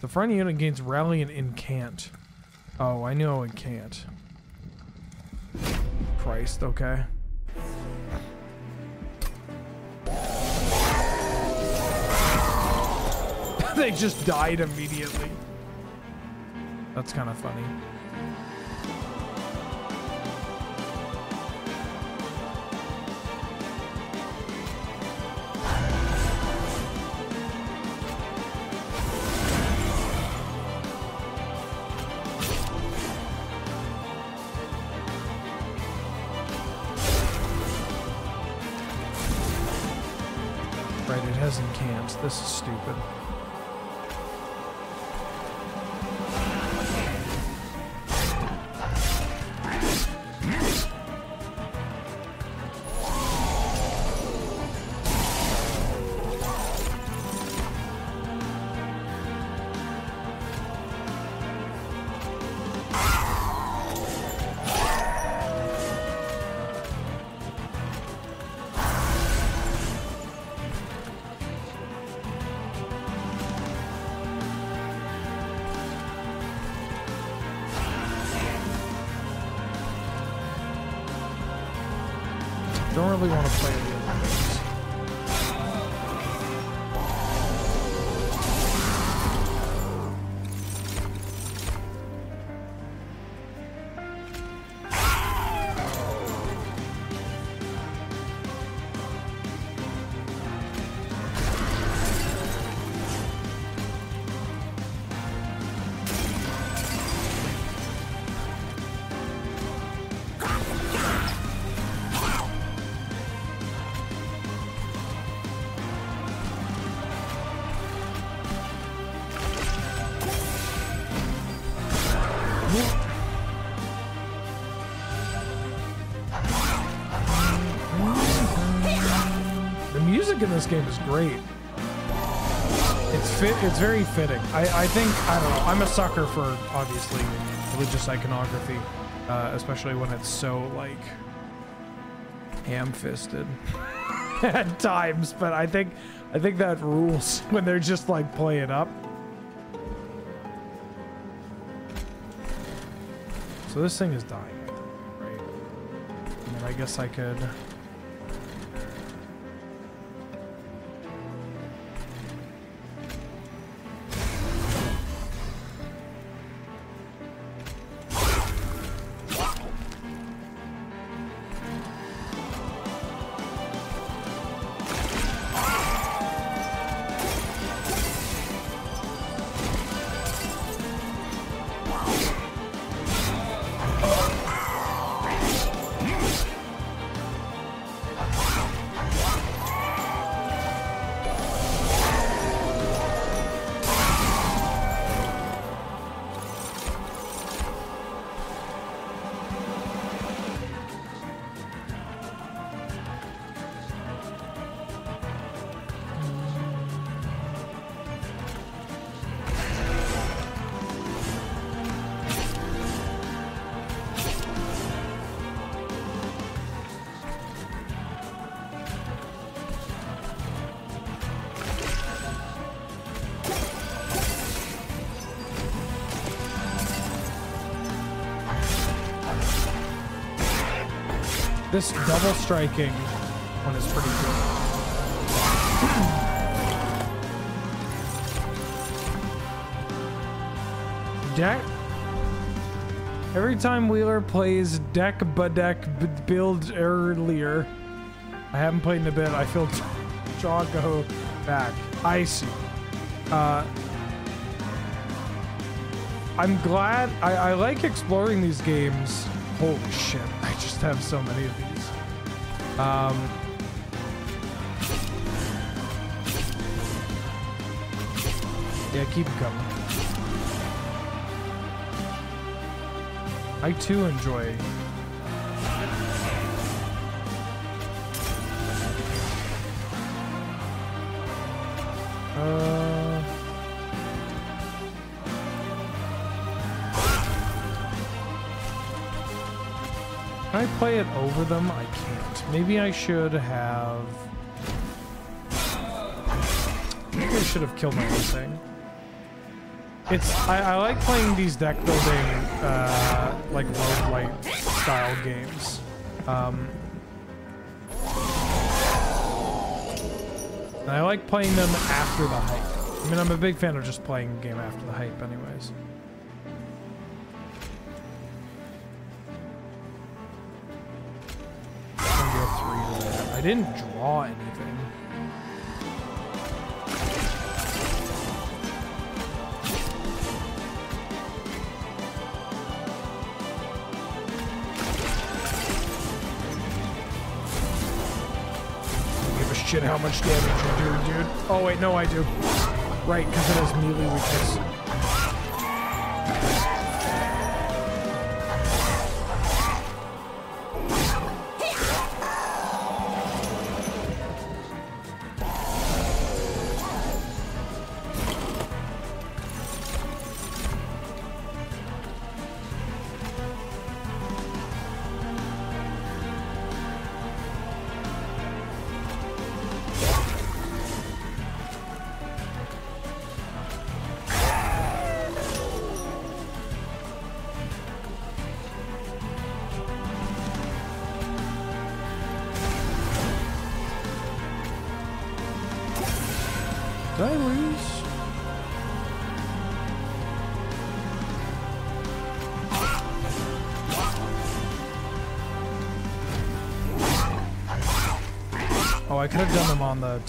The front unit gains rally and incant. Oh, I know it can't. Christ, okay. they just died immediately. That's kind of funny. This is stupid. Don't want to this game is great. It's fit. It's very fitting. I, I think I don't know. I'm a sucker for obviously religious iconography, uh, especially when it's so like ham-fisted at times. But I think I think that rules when they're just like play it up. So this thing is dying, right? I guess I could. This double striking one is pretty good. Deck. Every time Wheeler plays deck but deck build earlier, I haven't played in a bit. I feel jaw go back. I see. Uh, I'm glad. I, I like exploring these games. Holy shit! I just have so many of these. Um, yeah, keep 'em coming. I too enjoy. Play it over them? I can't. Maybe I should have... Maybe I should have killed my own thing. It's... I, I like playing these deck building, uh, like, roguelite style games. Um... And I like playing them after the hype. I mean, I'm a big fan of just playing a game after the hype anyways. I didn't draw anything. Give a shit how much damage you do, dude. Oh wait, no I do. Right, because it has melee weakness.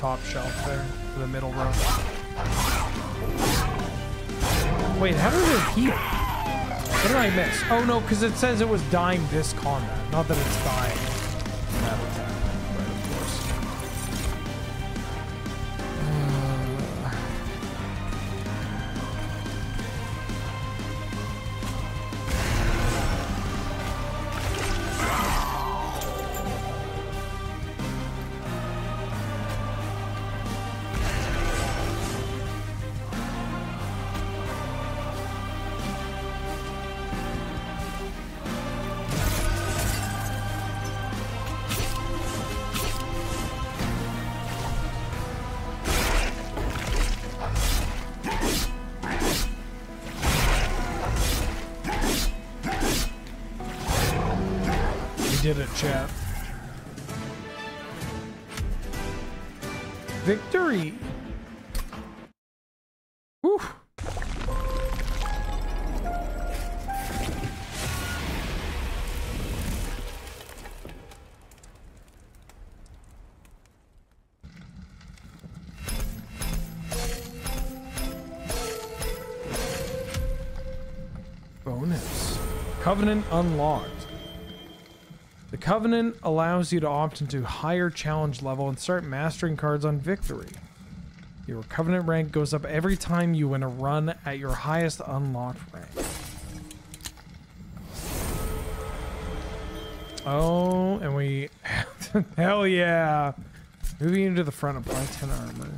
Top shelf there, for the middle row. Wait, how did it heal? What did I miss? Oh no, because it says it was dying this combat, not that it's dying. Covenant unlocked. The Covenant allows you to opt into higher challenge level and start mastering cards on victory. Your Covenant rank goes up every time you win a run at your highest unlocked rank. Oh, and we... Hell yeah! Moving into the front, apply 10 armor.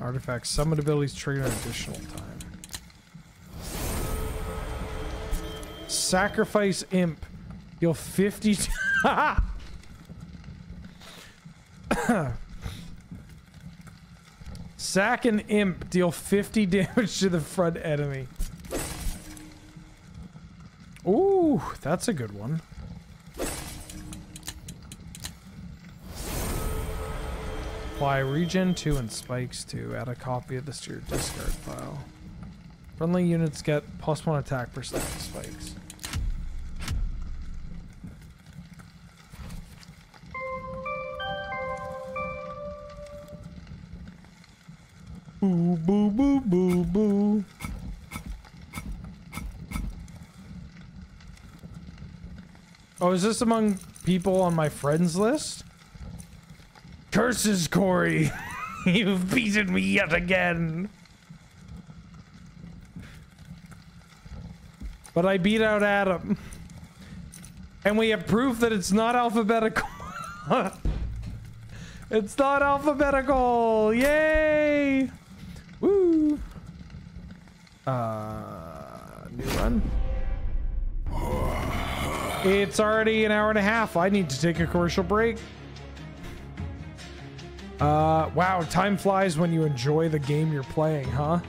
Artifacts. Summon abilities trigger an additional time. Sacrifice Imp. You'll 50. Sack and Imp deal 50 damage to the front enemy. Ooh, that's a good one. Apply regen 2 and spikes 2. Add a copy of this to your discard pile. Friendly units get plus 1 attack per stack spikes. Boo, boo, boo, boo, boo. Oh, is this among people on my friends list? Curses, Corey! You've beaten me yet again! But I beat out Adam. And we have proof that it's not alphabetical. it's not alphabetical! Yay! Uh, new run. It's already an hour and a half. I need to take a commercial break. Uh, wow, time flies when you enjoy the game you're playing, huh?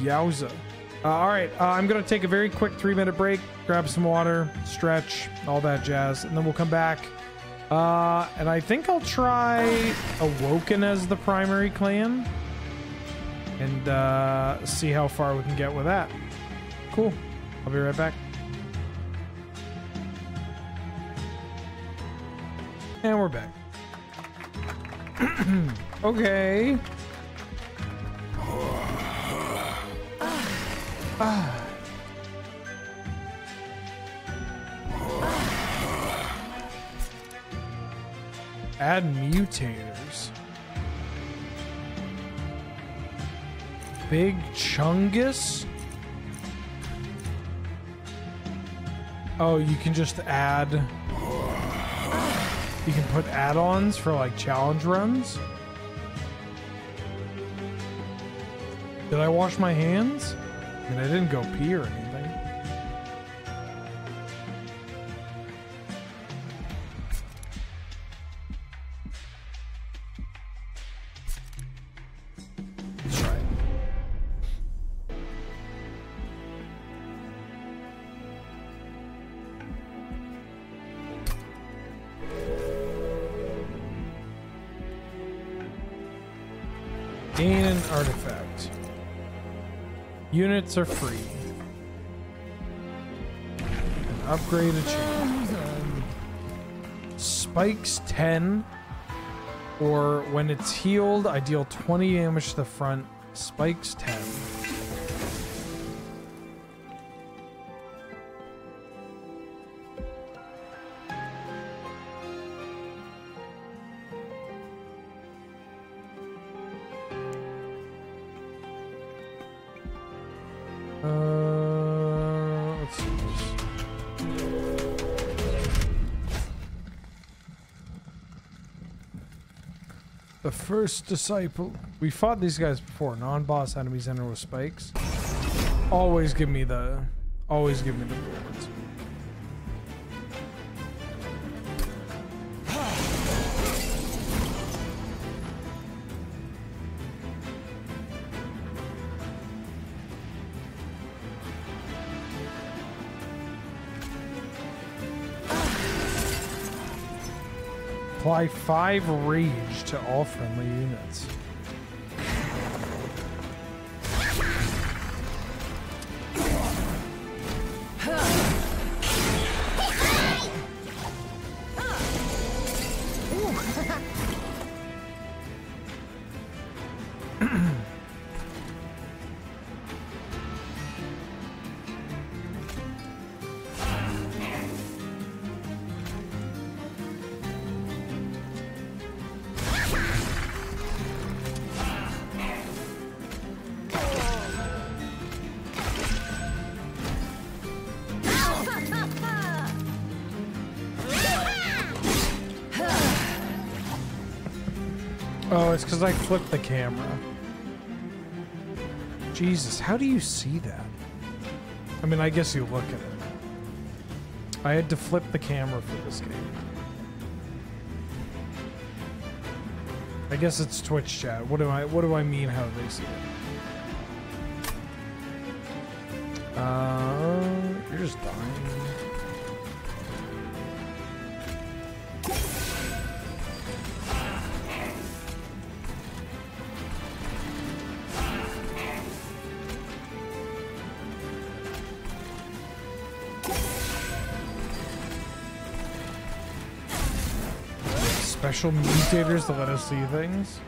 Yowza. Uh, all right, uh, I'm going to take a very quick three minute break, grab some water, stretch, all that jazz, and then we'll come back. Uh, and I think I'll try Awoken as the primary clan. And uh, see how far we can get with that. Cool. I'll be right back. And we're back. okay. Add mutators. Big Chungus? Oh, you can just add... You can put add-ons for like challenge runs? Did I wash my hands? I mean, I didn't go pee or anything. Units are free. An upgrade achievement. Spikes 10. Or when it's healed, I deal 20 damage to the front. Spikes 10. First disciple. We fought these guys before. Non-boss enemies enter with spikes. Always give me the. Always give me the rewards. Apply five rage to all friendly units. Oh, it's because I flipped the camera. Jesus, how do you see that? I mean, I guess you look at it. I had to flip the camera for this game. I guess it's Twitch chat. What do I what do I mean how do they see it? Uh you're just dying. Special mutators to let us see things.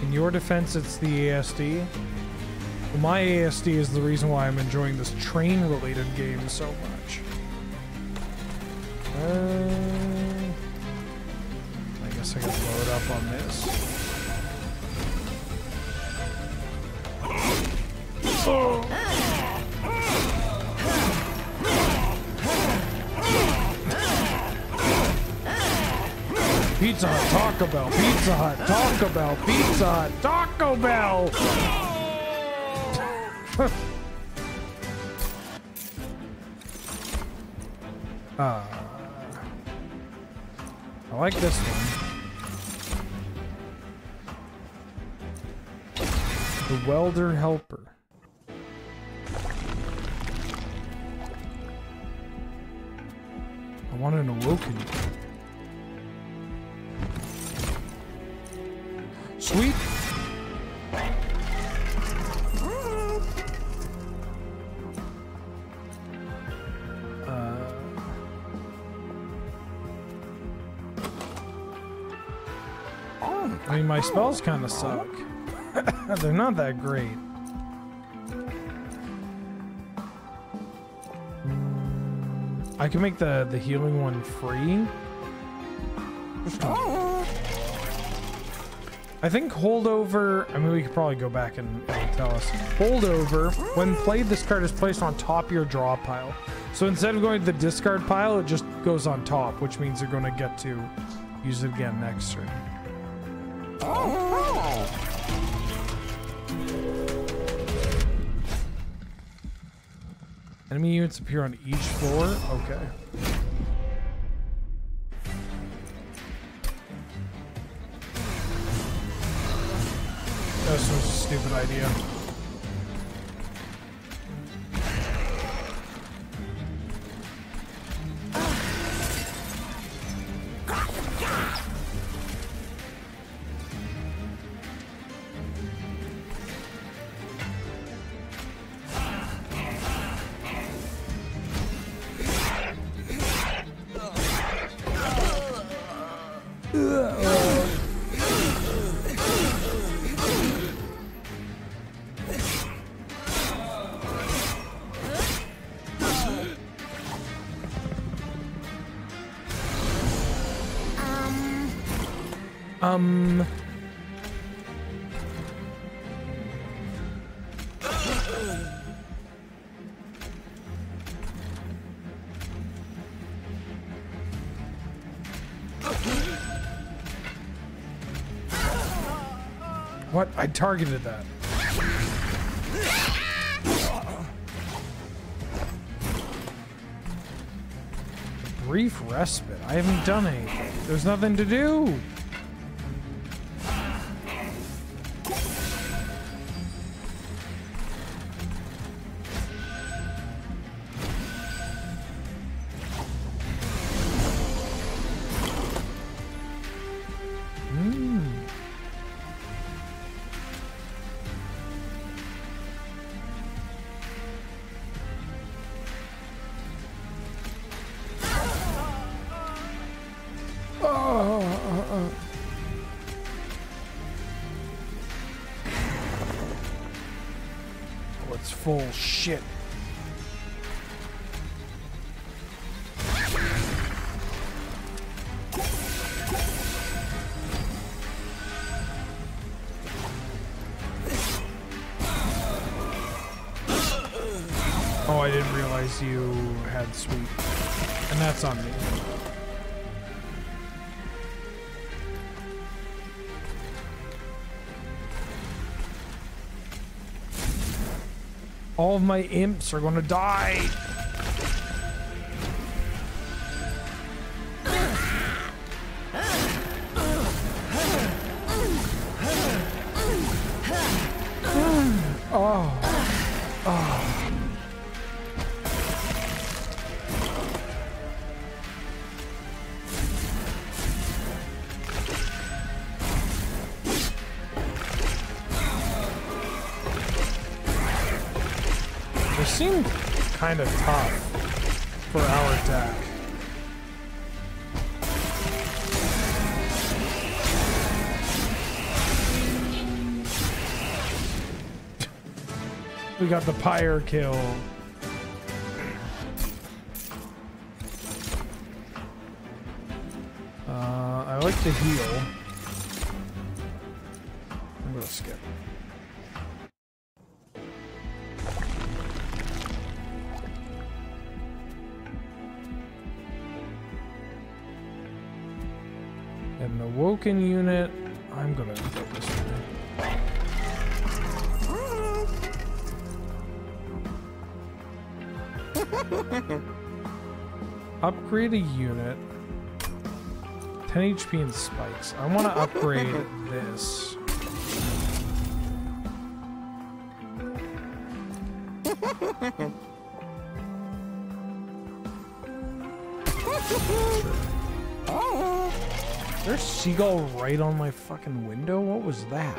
In your defense, it's the ASD. Well, my ASD is the reason why I'm enjoying this train-related game so much. Bell, spells kind of suck. They're not that great. Mm, I can make the the healing one free. I think holdover. I mean, we could probably go back and, and tell us. Holdover. When played, this card is placed on top of your draw pile. So instead of going to the discard pile, it just goes on top, which means you're going to get to use it again next turn. Oh, Enemy units appear on each floor. Okay. this was a stupid idea. Targeted that. Brief respite. I haven't done anything. There's nothing to do. Oh, I didn't realize you had sweep. And that's on me. All of my imps are gonna die. Kind of tough for our attack. we got the pyre kill. Uh, I like to heal. Upgrade a unit. 10 HP and spikes. I want to upgrade this. There's seagull right on my fucking window? What was that?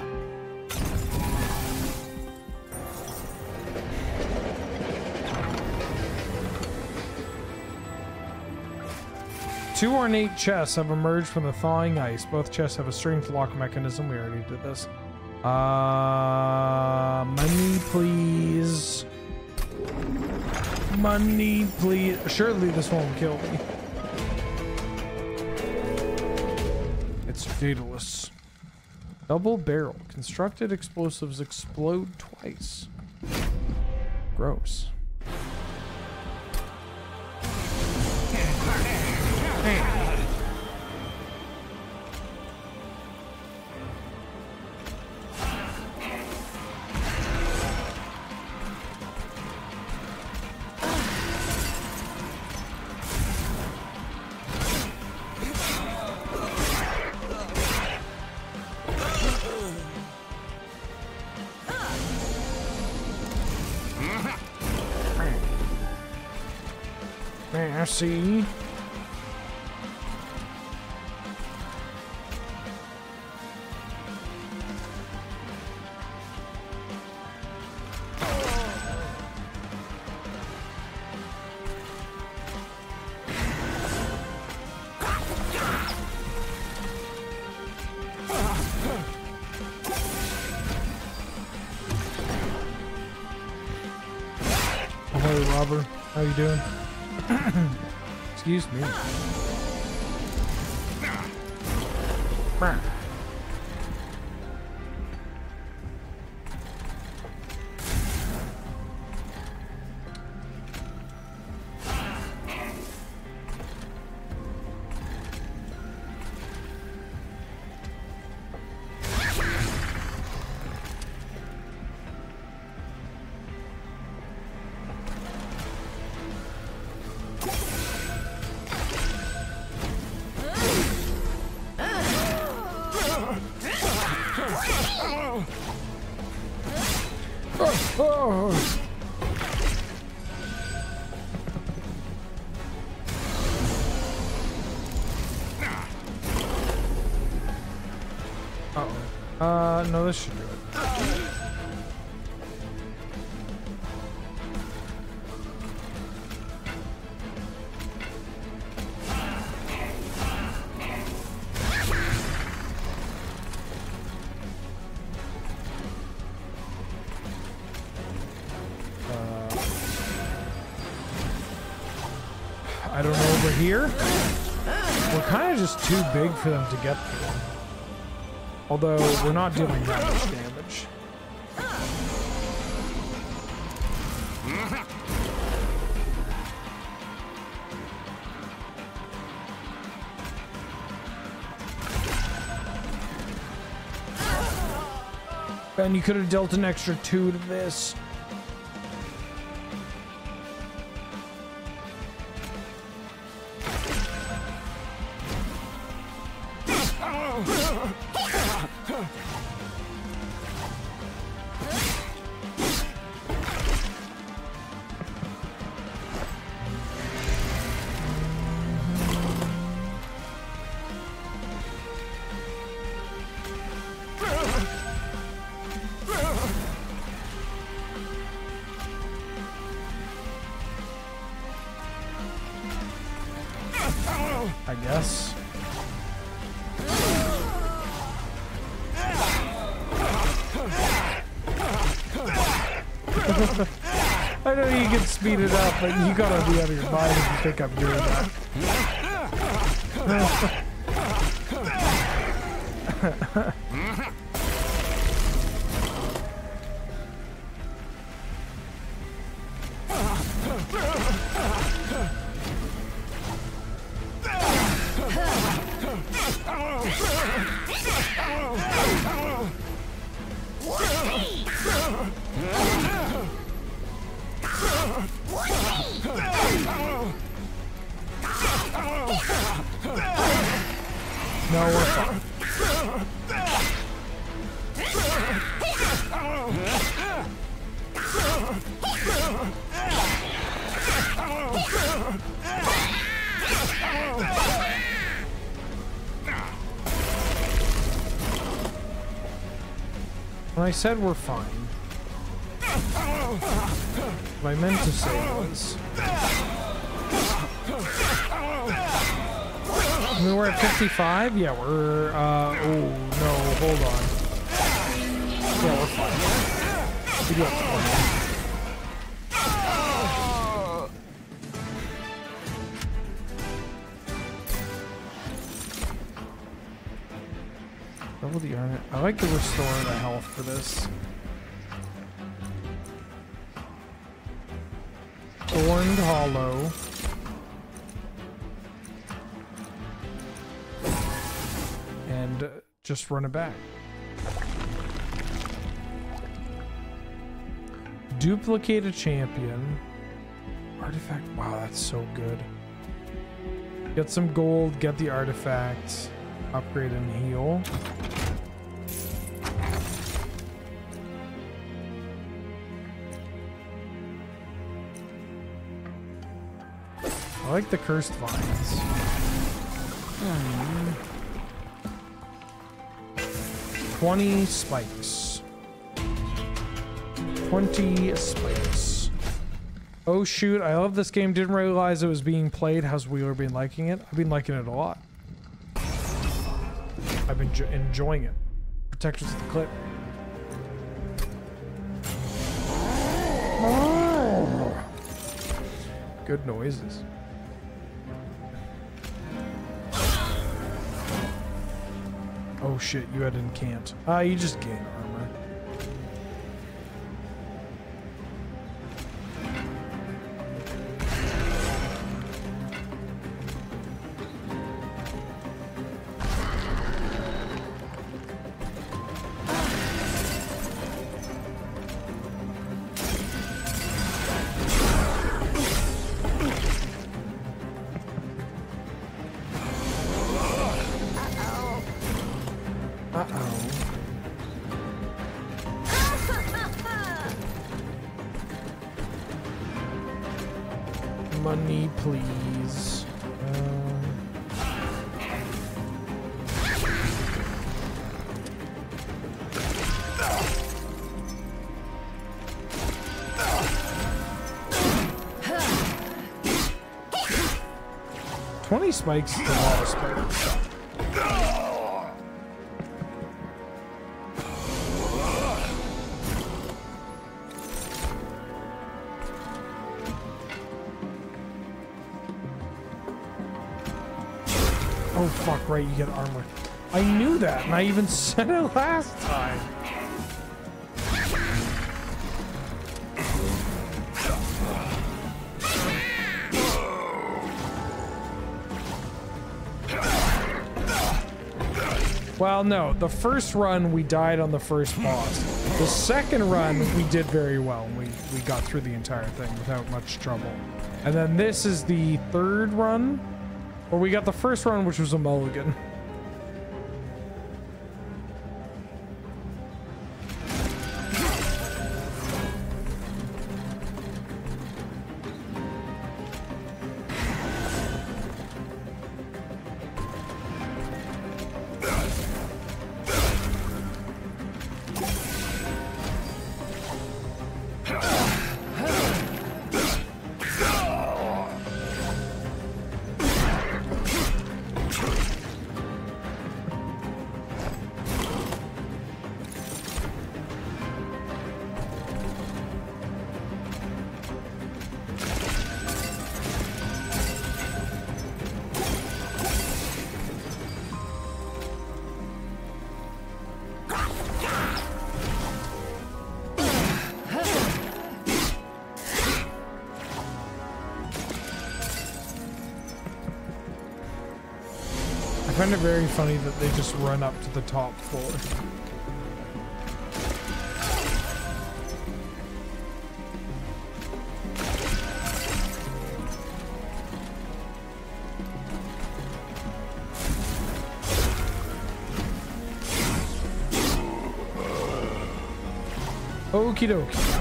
Two ornate chests have emerged from the thawing ice. Both chests have a strength lock mechanism. We already did this. Uh, money, please. Money, please. Surely this won't kill me. It's Daedalus. Double barrel. Constructed explosives explode twice. Gross. Mercy. isso mesmo. Me. this should do it. Uh, I don't know over here. We're kind of just too big for them to get. Although, we're not doing that much damage. And you could have dealt an extra two to this. speed it up, but you gotta be out of your mind if you think I'm doing that. said we're fine. What I meant to say was... I mean, we're at 55? Yeah, we're, uh, oh, no, hold on. Yeah, we're fine. We do have the earn I like to restore the health for this. Thorned Hollow. And just run it back. Duplicate a champion. Artifact. Wow, that's so good. Get some gold, get the artifacts, upgrade and heal. I like the cursed vines. Hmm. 20 spikes. 20 spikes. Oh shoot, I love this game. Didn't realize it was being played. How's Wheeler been liking it? I've been liking it a lot. I've been enjoying it. Protectors of the clip. Good noises. Oh shit, you had incant. Ah, uh, you just gain spikes spikes. Oh fuck, right, you get armor. I knew that, and I even said it last time. Well, no. The first run, we died on the first boss. The second run, we did very well. We, we got through the entire thing without much trouble. And then this is the third run, where we got the first run, which was a mulligan. Find it very funny that they just run up to the top floor. Okie dokie.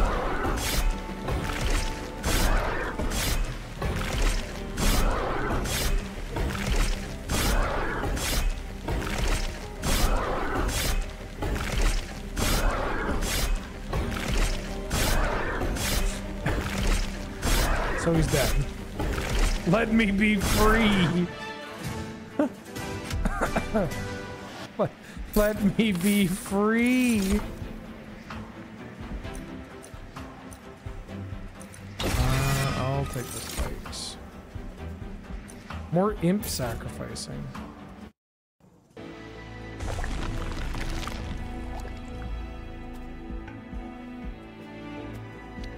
Let me be free. let, let me be free. Uh, I'll take the spikes. More imp sacrificing.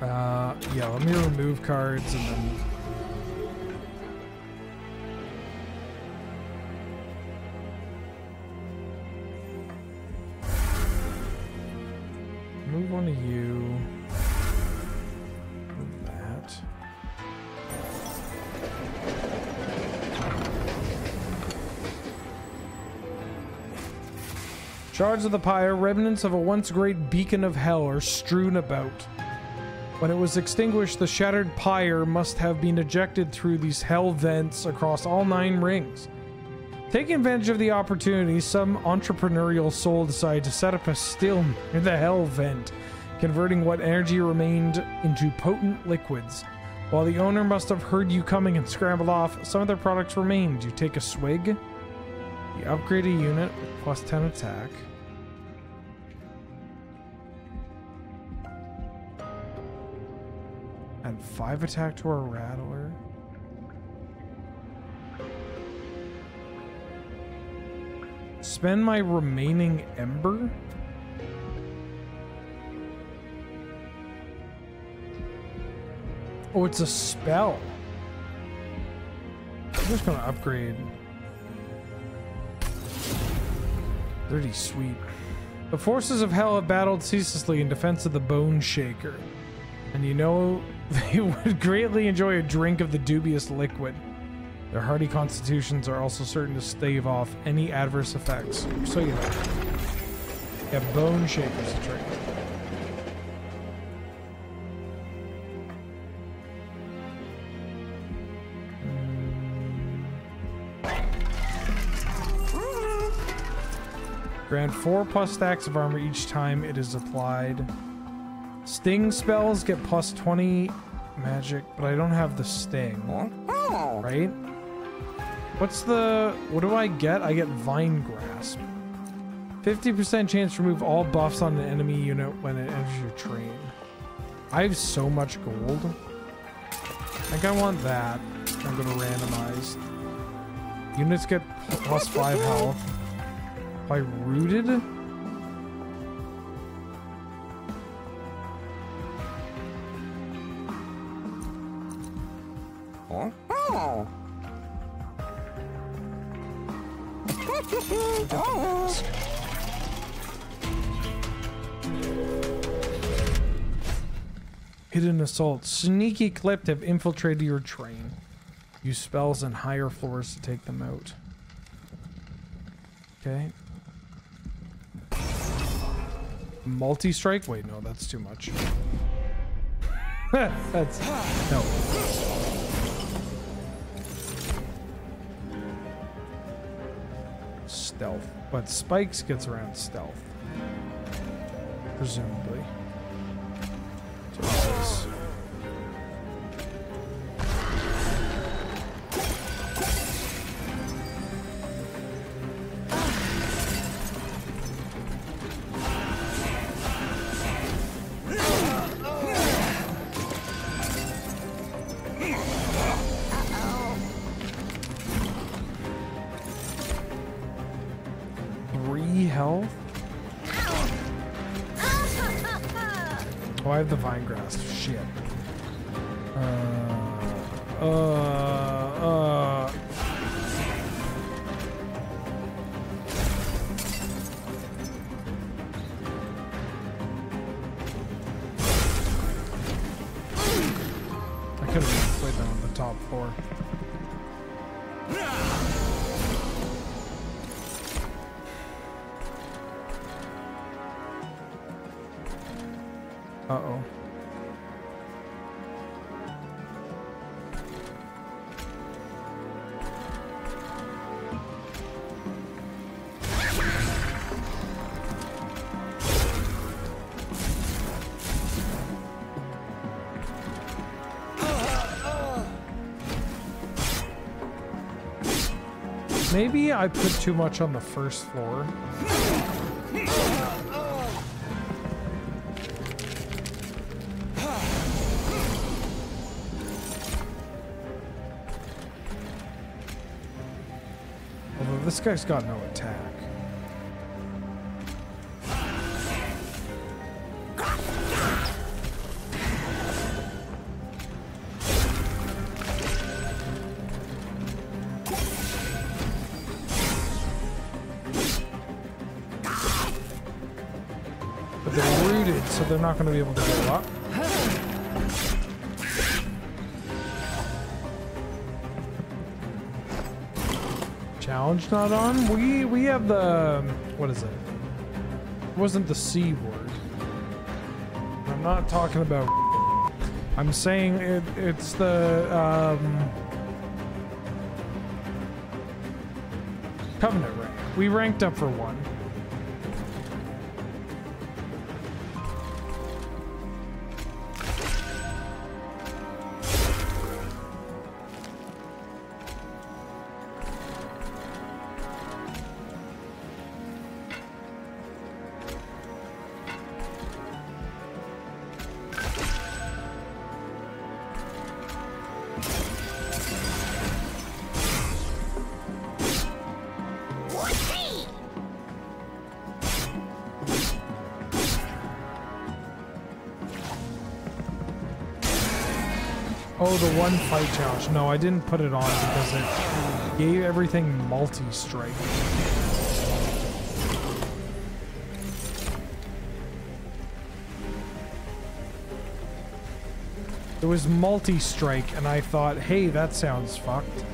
Uh, yeah, let me remove cards and then Shards of the pyre, remnants of a once great beacon of hell, are strewn about. When it was extinguished, the shattered pyre must have been ejected through these hell vents across all nine rings. Taking advantage of the opportunity, some entrepreneurial soul decided to set up a still near the hell vent, converting what energy remained into potent liquids. While the owner must have heard you coming and scrambled off, some of their products remained. You take a swig, you upgrade a unit with plus 10 attack. And 5 attack to our rattler. Spend my remaining ember? Oh, it's a spell. I'm just gonna upgrade. Pretty sweet. The forces of hell have battled ceaselessly in defense of the Bone Shaker. And you know, they would greatly enjoy a drink of the dubious liquid. Their hardy constitutions are also certain to stave off any adverse effects. So you. Yeah, Bone Shaker's a drink. Grant 4 plus stacks of armor each time it is applied. Sting spells get plus 20 magic, but I don't have the sting. Oh. Right? What's the... What do I get? I get Vine Grasp. 50% chance to remove all buffs on an enemy unit when it enters your train. I have so much gold. I think I want that. I'm gonna randomize. Units get plus 5 health. By rooted? Oh. Hidden assault. Sneaky clipped have infiltrated your train. Use spells on higher floors to take them out. Okay. Multi-strike? Wait, no, that's too much. that's... No. Stealth. But Spikes gets around stealth. Presumably. The Vine Grasp. Shit. Maybe I put too much on the first floor. This guy's got no they're not going to be able to go up. challenge not on? We we have the what is it? it wasn't the C word. I'm not talking about I'm saying it, it's the um, Covenant rank. We ranked up for one. One fight challenge. No, I didn't put it on because it gave everything multi-strike. It was multi-strike, and I thought, hey, that sounds fucked.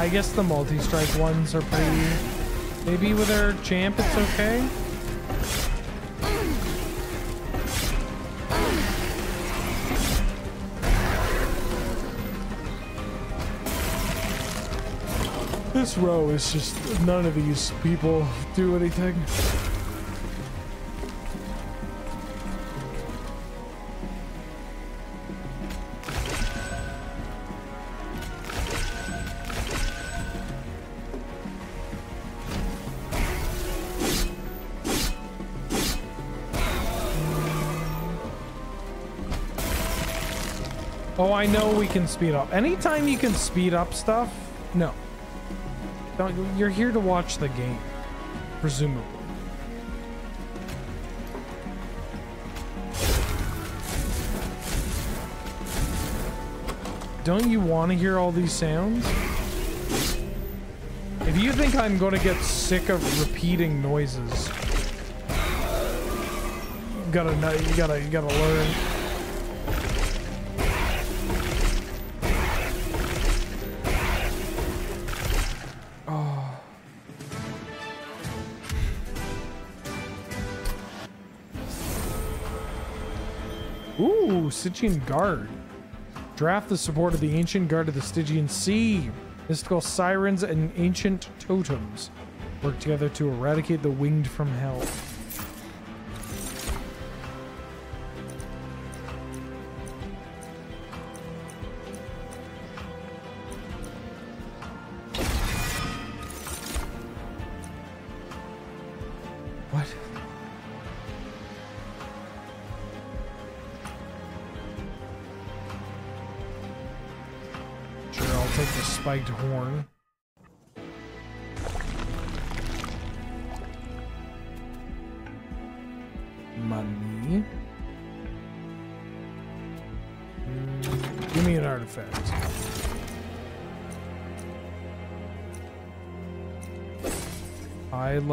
I guess the multi-strike ones are pretty... Maybe with our champ it's okay? This row is just... None of these people do anything. I know we can speed up. Anytime you can speed up stuff, no. Don't, you're here to watch the game, presumably. Don't you want to hear all these sounds? If you think I'm going to get sick of repeating noises, you gotta know, you gotta, you gotta learn. Stygian Guard. Draft the support of the Ancient Guard of the Stygian Sea. Mystical sirens and ancient totems work together to eradicate the winged from hell.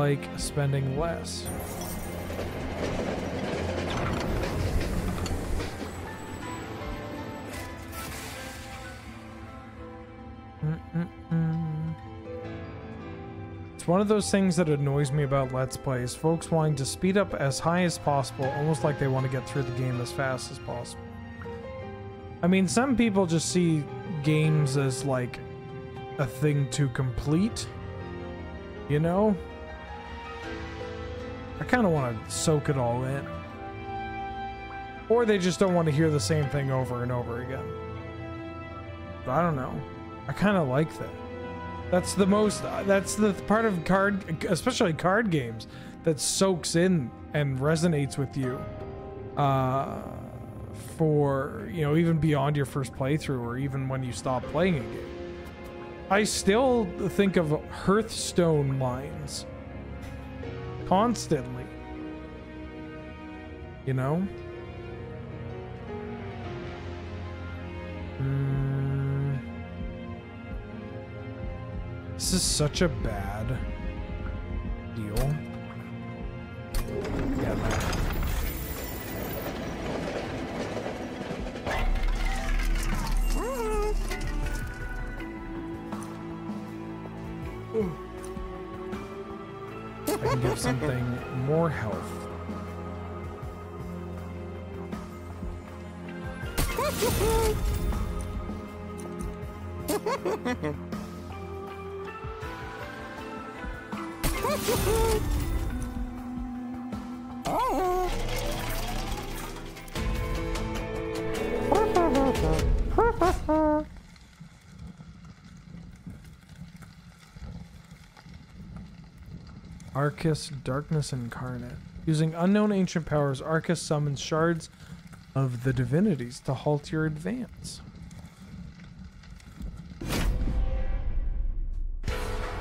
Like spending less. It's one of those things that annoys me about Let's Plays. Folks wanting to speed up as high as possible, almost like they want to get through the game as fast as possible. I mean, some people just see games as like a thing to complete. You know? Kind of want to soak it all in. Or they just don't want to hear the same thing over and over again. But I don't know. I kind of like that. That's the most, that's the part of card, especially card games, that soaks in and resonates with you. Uh, for, you know, even beyond your first playthrough or even when you stop playing a game. I still think of Hearthstone lines constantly. You know? Mm. This is such a bad deal. Something more health. Arcus Darkness Incarnate. Using unknown ancient powers, Arcus summons shards of the divinities to halt your advance.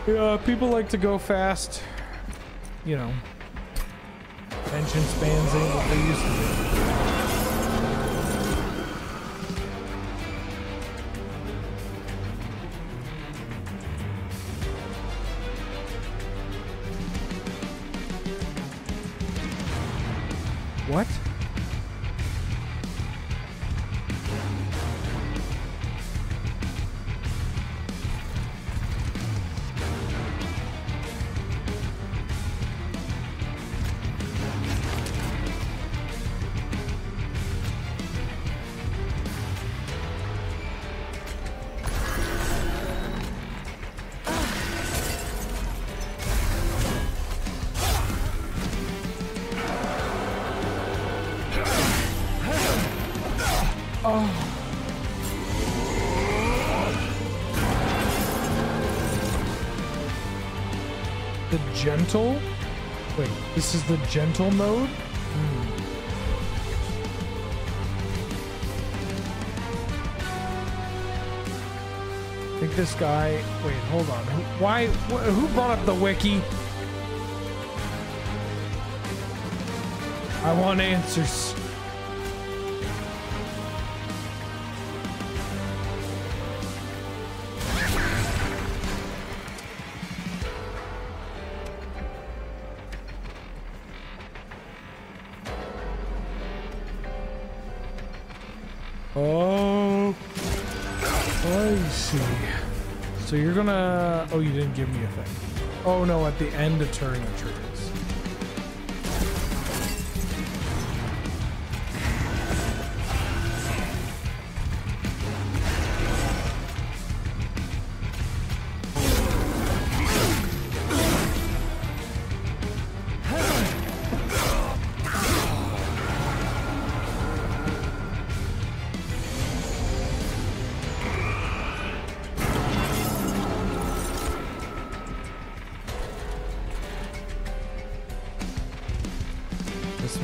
Yeah, people like to go fast. You know, attention spans ain't what they used to be. Gentle mode? Hmm. I think this guy... Wait, hold on. Why... Who brought up the wiki? I want answers. The end of turning the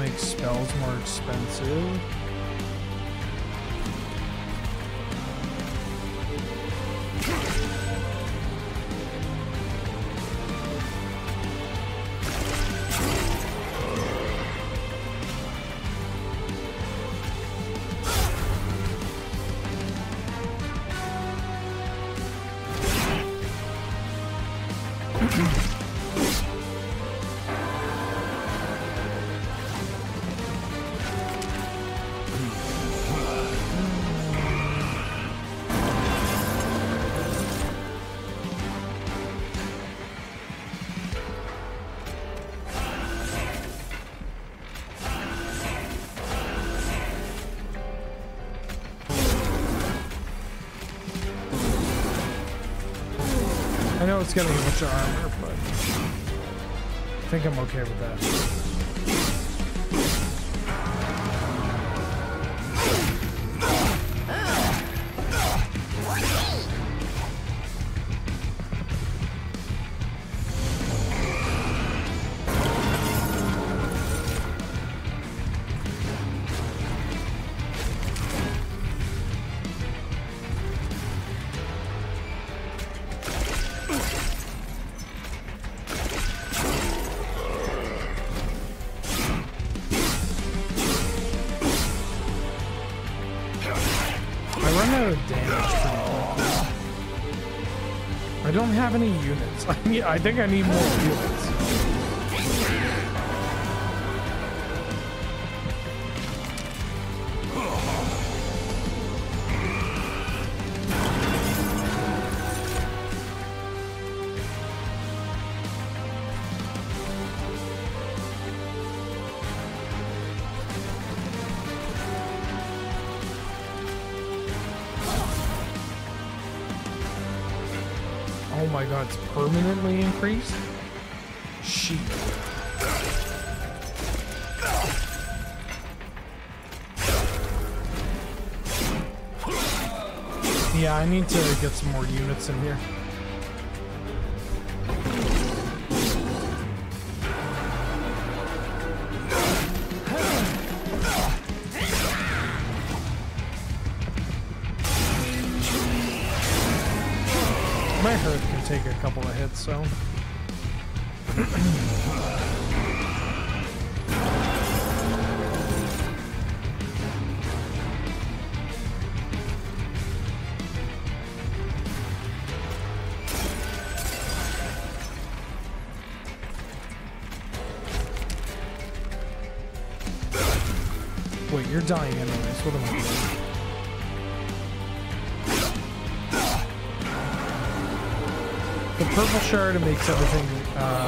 triggers. It's getting a bunch of armor, but I think I'm okay with that. I think I need more. Some more units in here. My herd can take a couple of hits, so. You're dying anyways. What am I doing? The purple shard makes everything uh,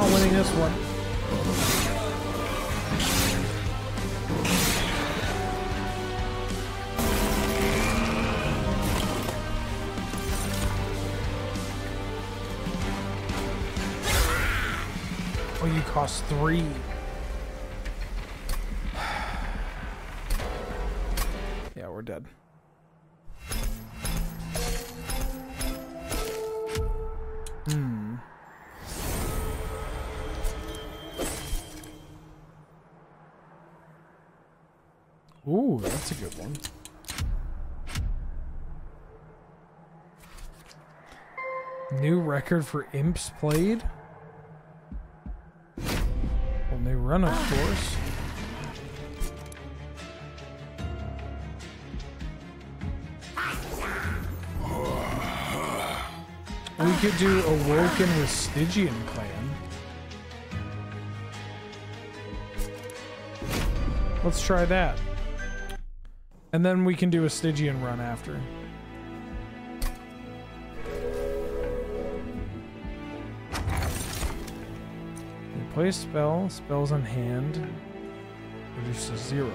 not winning this one. Oh, you cost three. Yeah, we're dead. Record for imps played? Well, they run, of ah. course. We could do Awoken with Stygian Clan. Let's try that. And then we can do a Stygian run after. Play a spell, spells on hand, reduces zero.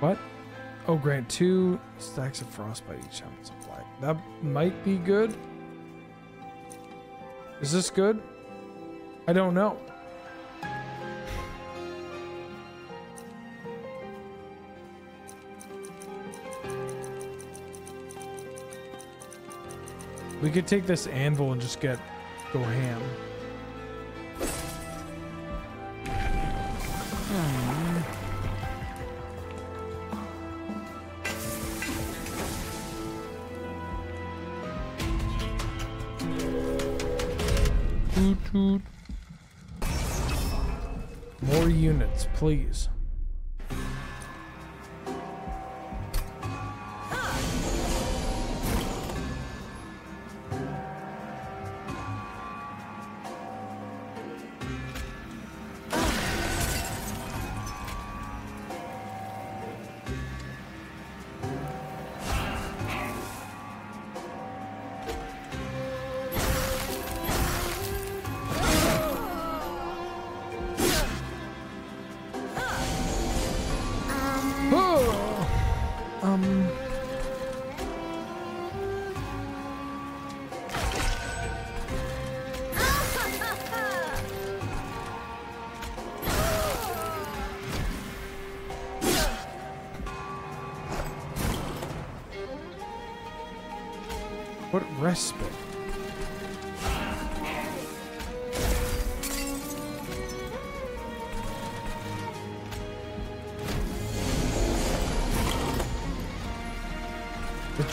What? Oh, grant two stacks of frostbite each time it's applied. That might be good. Is this good? I don't know. We could take this anvil and just get go ham. Hmm. Toot. More units, please.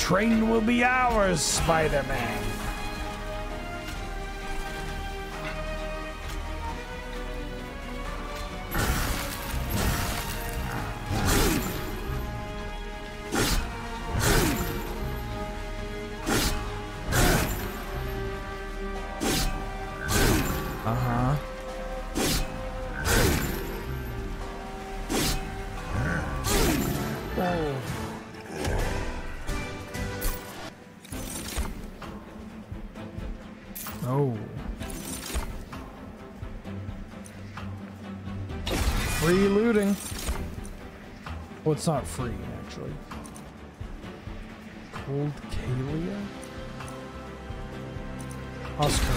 Train will be ours, Spider-Man. It's not free, actually. Cold Kalia? Oscar.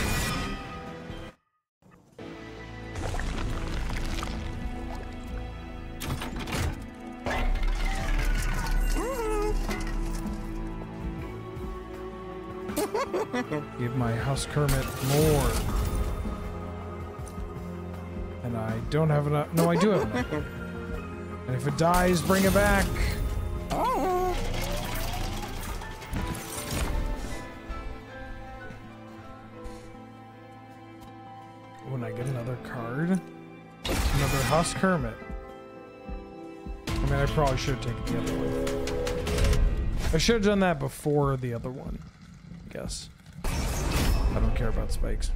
Give my Husk Hermit more. And I don't have enough. No, I do have enough. If it dies, bring it back. Oh. When I get another card, another Husk Hermit. I mean, I probably should have taken the other one. I should have done that before the other one. I guess. I don't care about spikes.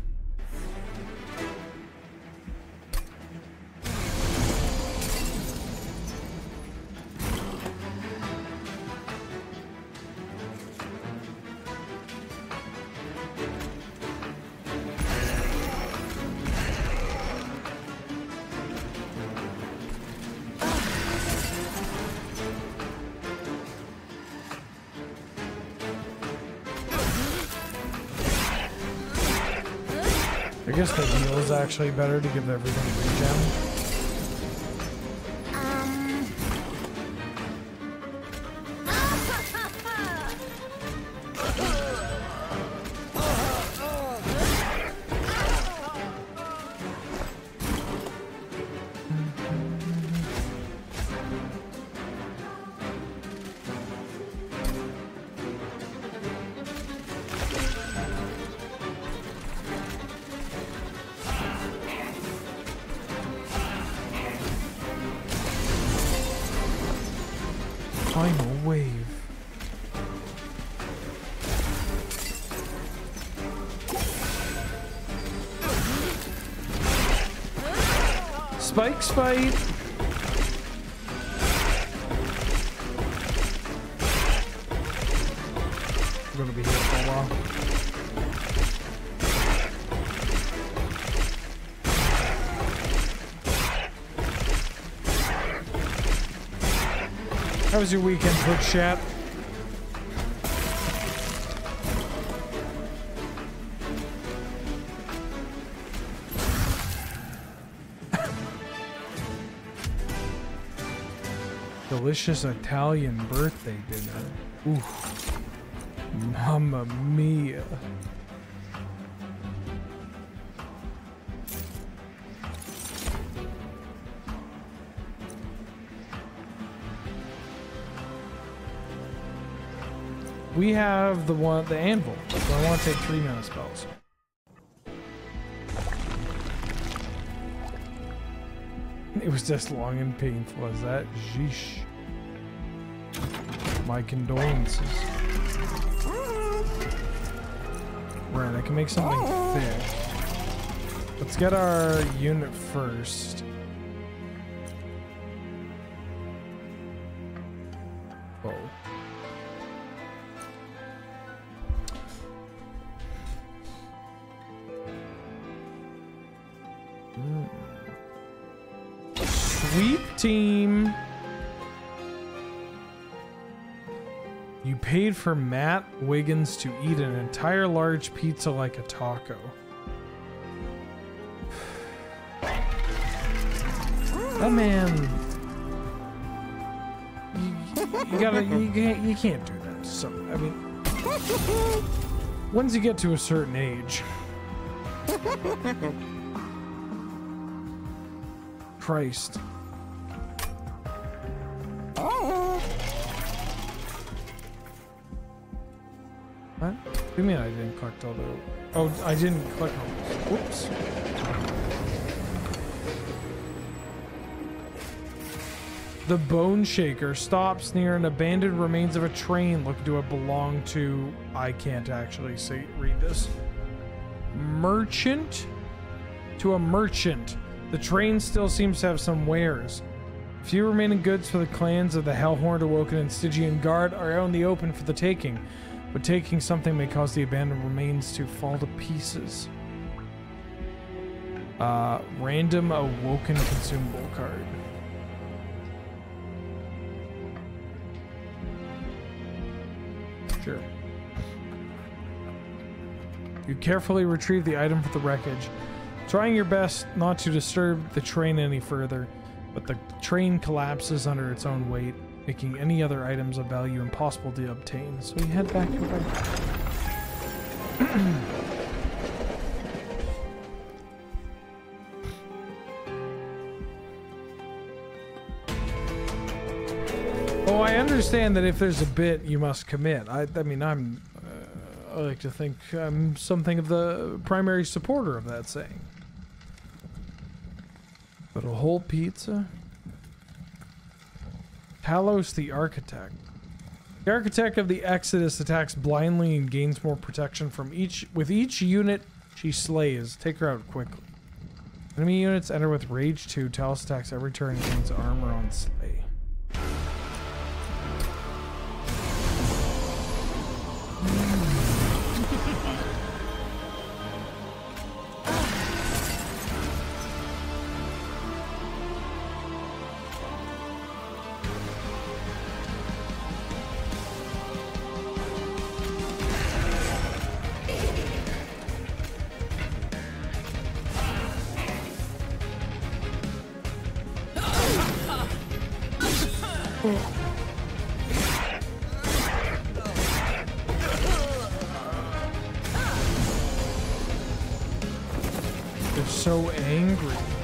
The heal is actually better to give everything regen. Spike. I'm gonna be here for a while. How was your weekend, Twitch chat? Delicious Italian birthday dinner. Ooh. Mamma mia. We have the one, the anvil. So I want to take three mana spells. It was just long and painful as that. Jeesh. My condolences. Right, I can make something oh. thick. Let's get our unit first. For Matt Wiggins to eat an entire large pizza like a taco. That man. You, you gotta. You can't, you can't do that. So, I mean. Once you get to a certain age. Christ. Do you mean I didn't collect all the... Oh, I didn't collect Whoops. The Bone Shaker stops near an abandoned remains of a train looking to have belonged to... I can't actually say read this. Merchant? To a merchant. The train still seems to have some wares. Few remaining goods for the clans of the Hellhorned, Awoken, and Stygian Guard are out in the open for the taking, but taking something may cause the abandoned remains to fall to pieces. Uh, random Awoken consumable card. Sure. You carefully retrieve the item from the wreckage, trying your best not to disturb the train any further, but the train collapses under its own weight, making any other items of value impossible to obtain. So we head back to our... Oh, I understand that if there's a bit, you must commit. I, I mean, I'm, uh, I like to think I'm something of the primary supporter of that saying. But a whole pizza? Talos the Architect. The Architect of the Exodus attacks blindly and gains more protection from each with each unit she slays. Take her out quickly. Enemy units enter with Rage 2. Talos attacks every turn and gains armor on slay. Angry.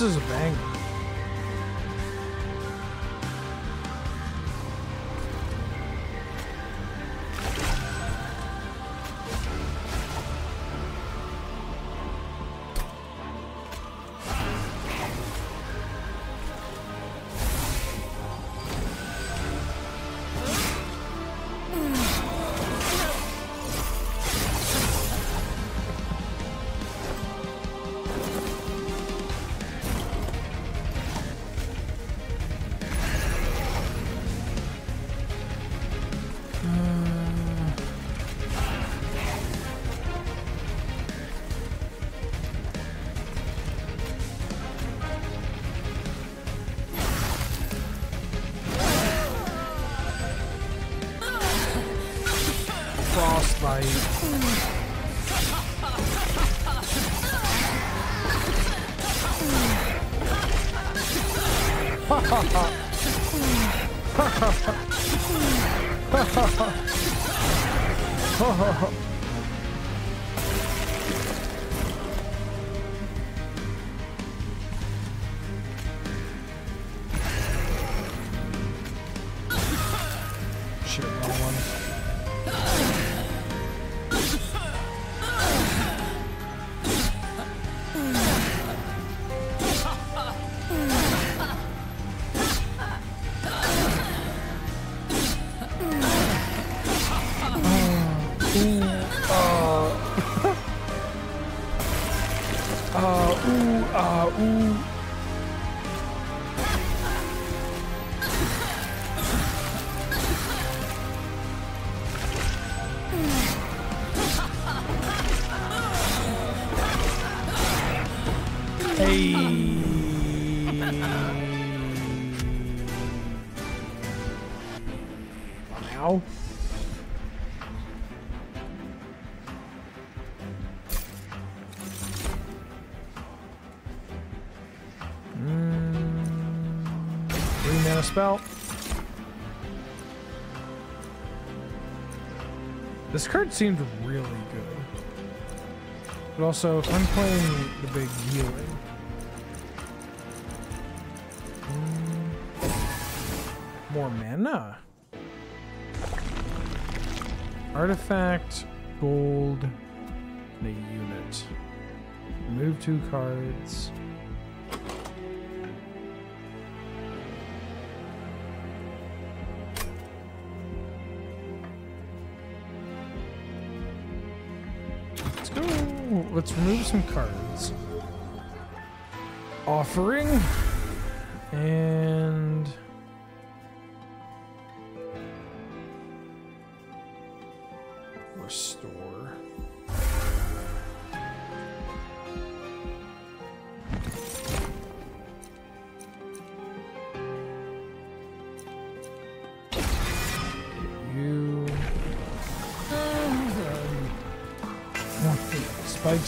This is a banger. Mm. Spell. This card seemed really good. But also, if I'm playing the big healing... Hmm, more mana. Artifact, gold, and a unit. Remove two cards. Let's remove some cards. Offering. And...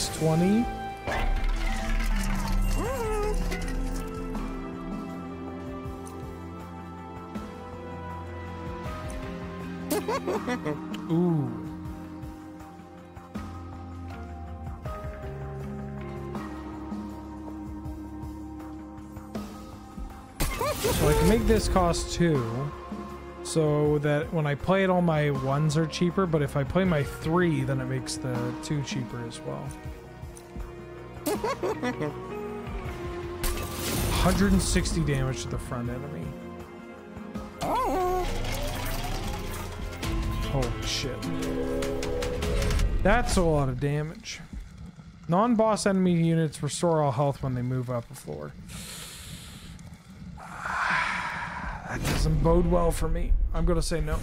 620. Ooh. So I can make this cost two so that when I play it all my ones are cheaper but if I play my three then it makes the two cheaper as well. 160 damage to the front enemy. Holy shit. That's a lot of damage. Non-boss enemy units restore all health when they move up a floor that doesn't bode well for me I'm gonna say no.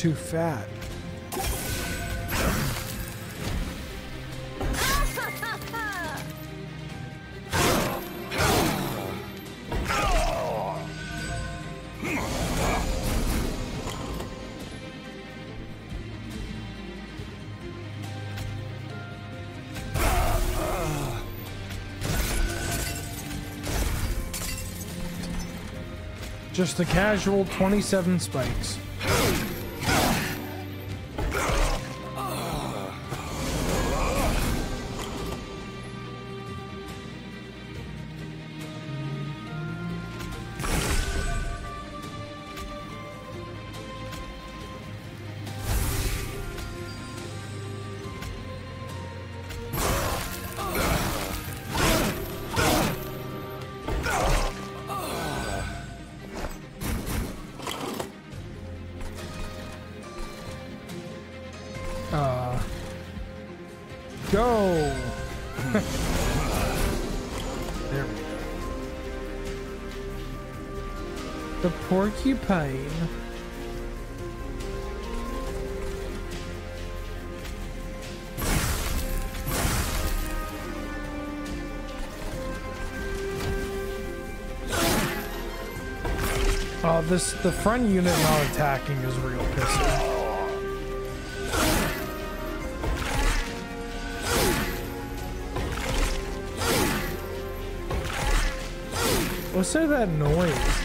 Too fat. Just a casual 27 spikes. Porcupine. Oh, this the front unit not attacking is real pissing. What's that noise?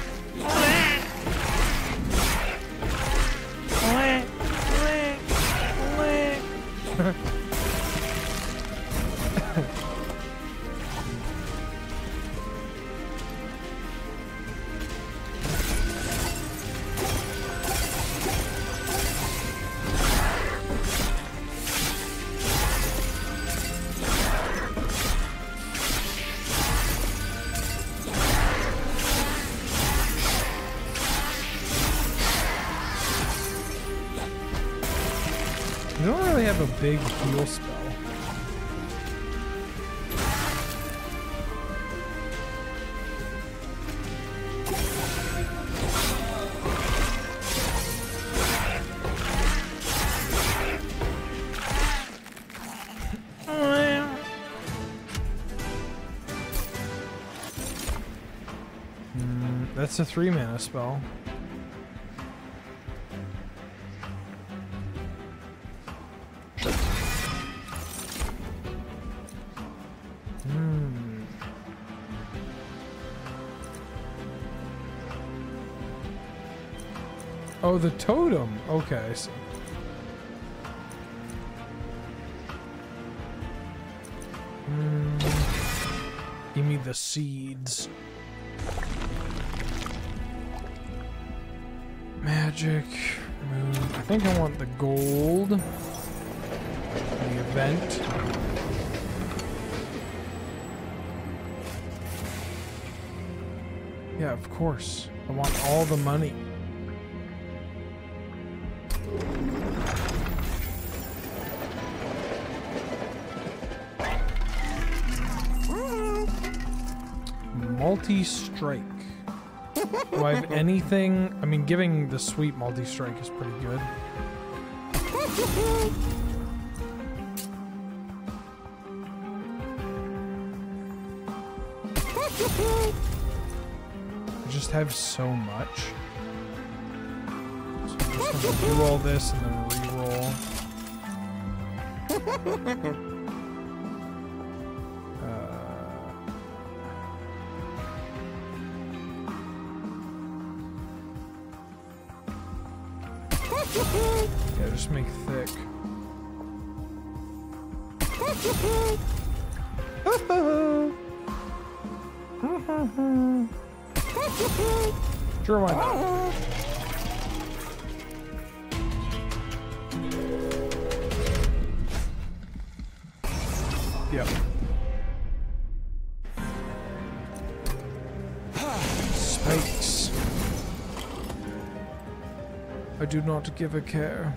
Hmm, that's a three mana spell. Oh, the totem. Okay, see. Mm, give me the seeds. Magic. I think I want the gold. The event. Yeah, of course. I want all the money. multi-strike. Do I have anything? I mean, giving the sweet multi-strike is pretty good. I just have so much. So I'm just gonna this and then re-roll. Just make thick. sure, do not give a care.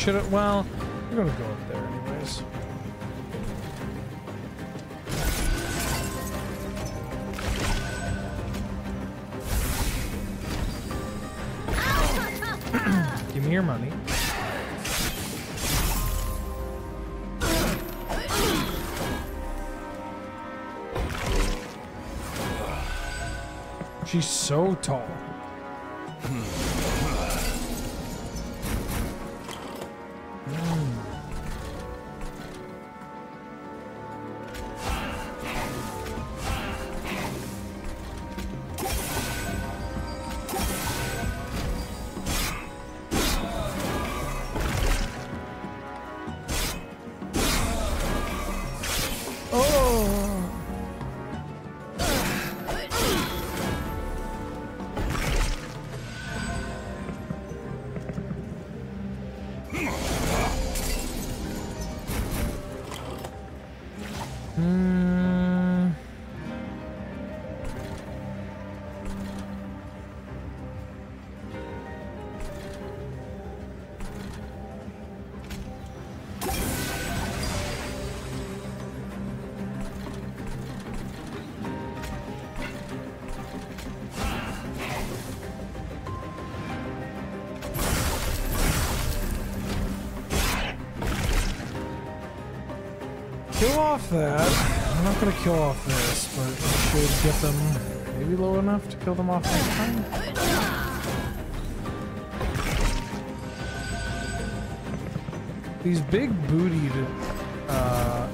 Should have. Well, I'm gonna go up there anyways. Give me your money. She's so tall. Off that. I'm not gonna kill off this, but I should get them maybe low enough to kill them off next time. These big bootied, uh,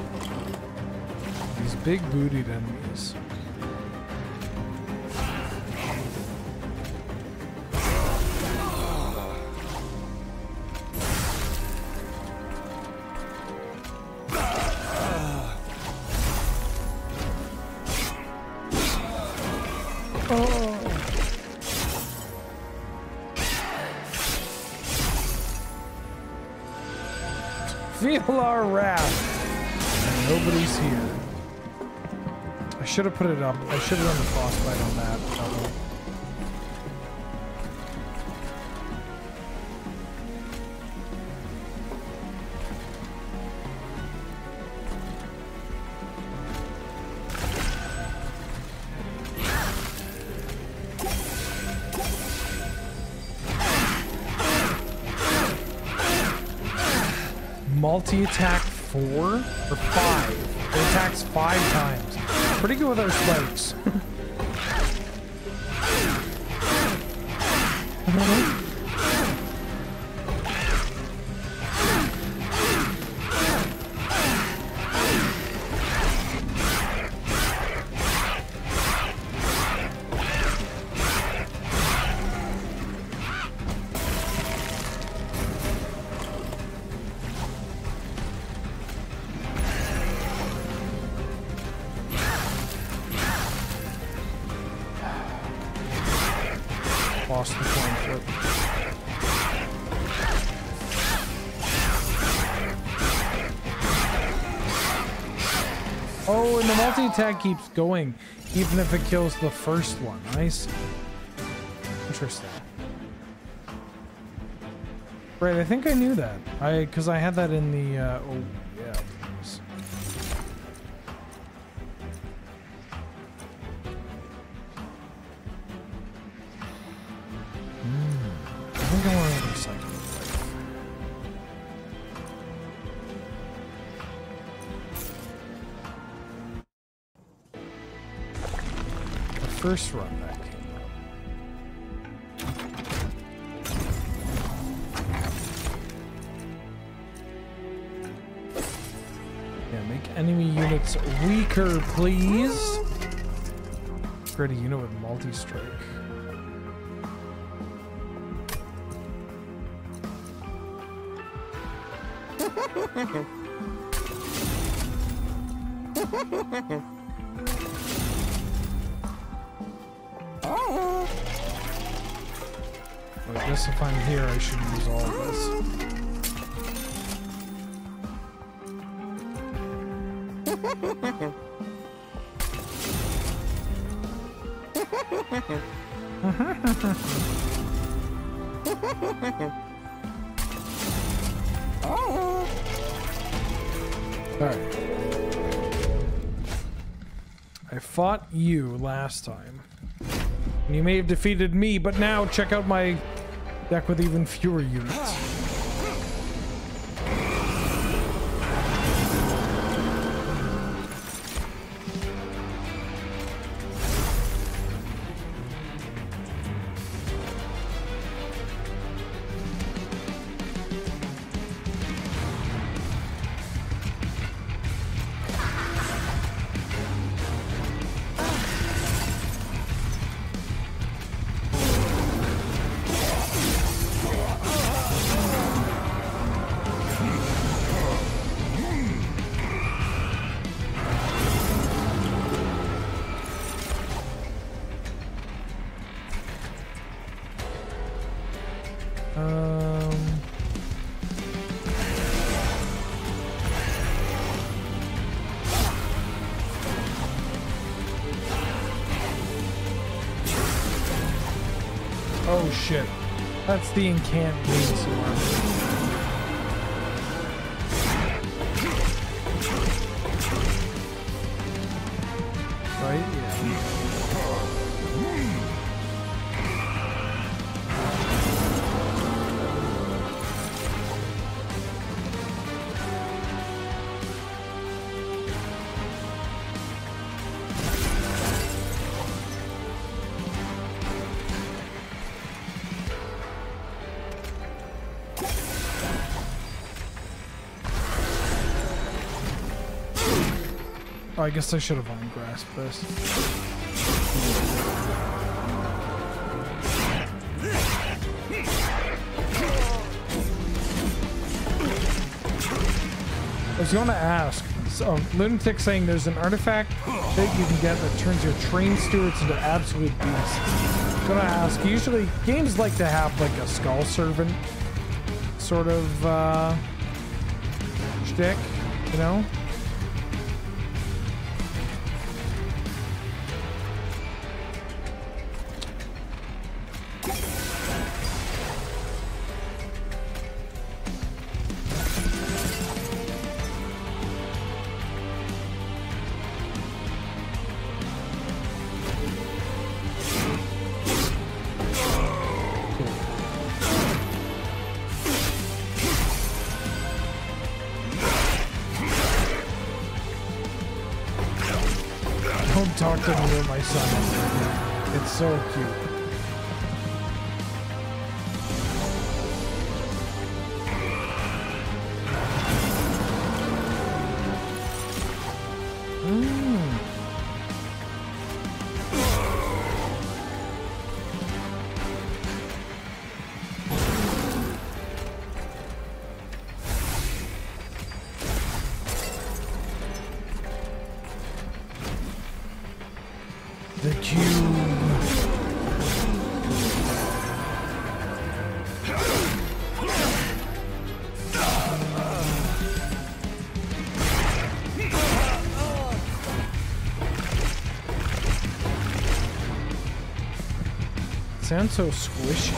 these big bootied enemies. Should have put it up. I should have done the frostbite on that. Multi-attack keeps going, even if it kills the first one. Nice. Interesting. Right, I think I knew that. I because I had that in the. Uh, oh, first run that came out. Yeah, make enemy units weaker, please. Create a unit with multi-strike. Well, guess if I'm here, I should use all of this. Alright. I fought you last time. You may have defeated me, but now check out my deck with even fewer units. The incantation. I guess I should have on grasp this. I was going to ask. So, Lunatic saying there's an artifact that you can get that turns your train stewards into absolute beasts. To ask. Usually, games like to have like a skull servant sort of uh, shtick, you know? Sounds so squishy.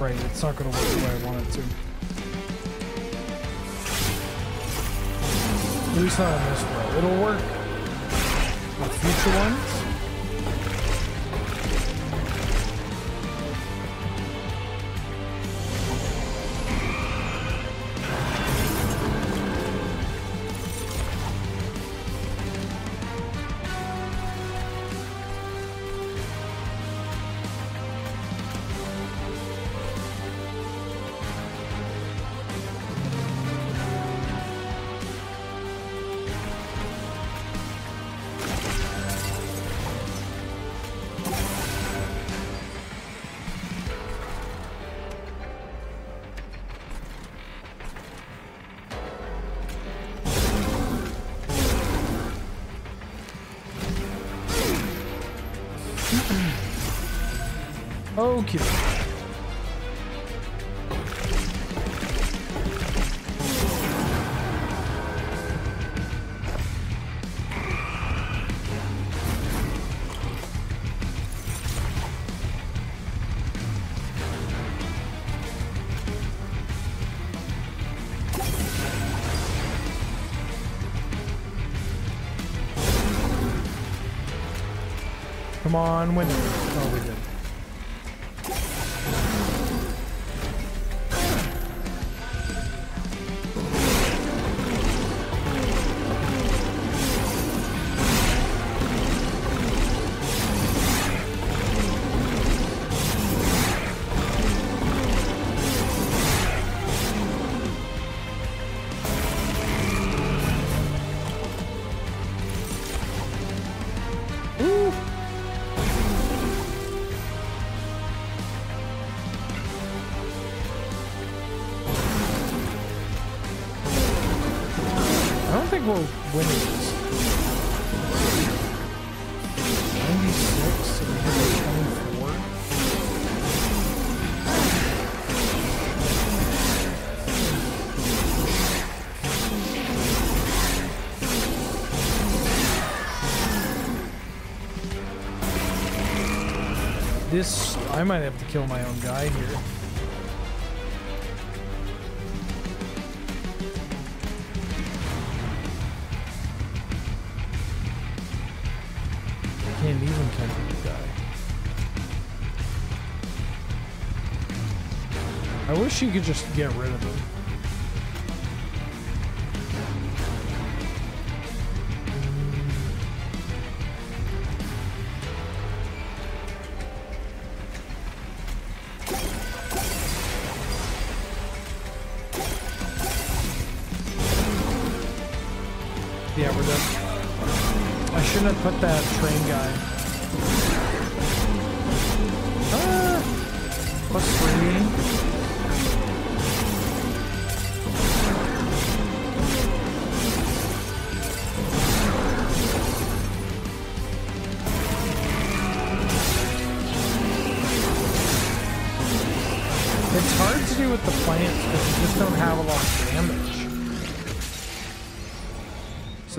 Right, it's not going to work the way I want it to. At least not on this way. It'll work on future Okay. Come on, win. I might have to kill my own guy here. I can't even kill the guy. I wish you could just get rid of him.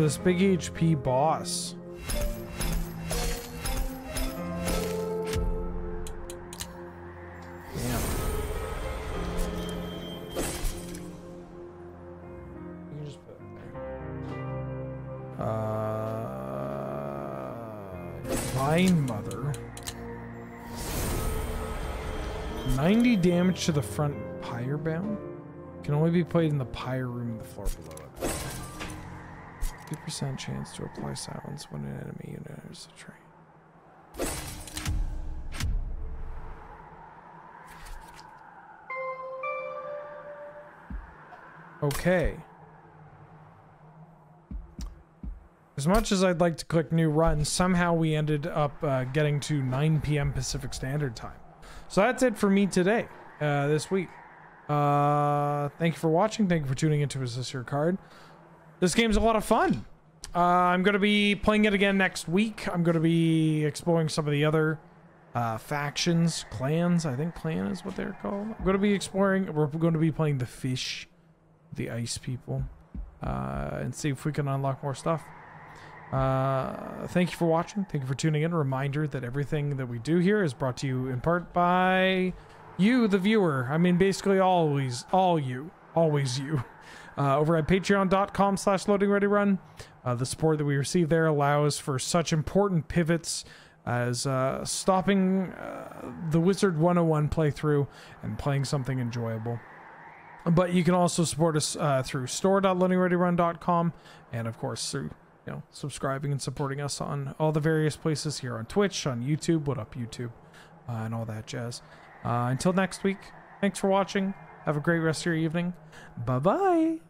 This big HP boss. Damn. Uh, Mother. 90 damage to the front pyre bound. Can only be played in the pyre room the floor below. 2% chance to apply silence when an enemy unit enters the train. Okay. As much as I'd like to click new run, somehow we ended up uh, getting to 9 p.m. Pacific Standard Time. So that's it for me today, uh, this week. Uh, thank you for watching. Thank you for tuning into Is This Your Card? This game's a lot of fun. Uh, I'm going to be playing it again next week. I'm going to be exploring some of the other uh, factions, clans. I think clan is what they're called. I'm going to be exploring. We're going to be playing the fish, the ice people, uh, and see if we can unlock more stuff. Uh, thank you for watching. Thank you for tuning in. Reminder that everything that we do here is brought to you in part by you, the viewer. I mean, basically always, all you, always you. Uh, over at patreon.com slash loading ready run. Uh, the support that we receive there allows for such important pivots as uh, stopping uh, the Wizard 101 playthrough and playing something enjoyable. But you can also support us uh, through store.loadingreadyrun.com and, of course, through you know, subscribing and supporting us on all the various places here on Twitch, on YouTube, what up YouTube, uh, and all that jazz. Until next week, thanks for watching. Have a great rest of your evening. Bye bye.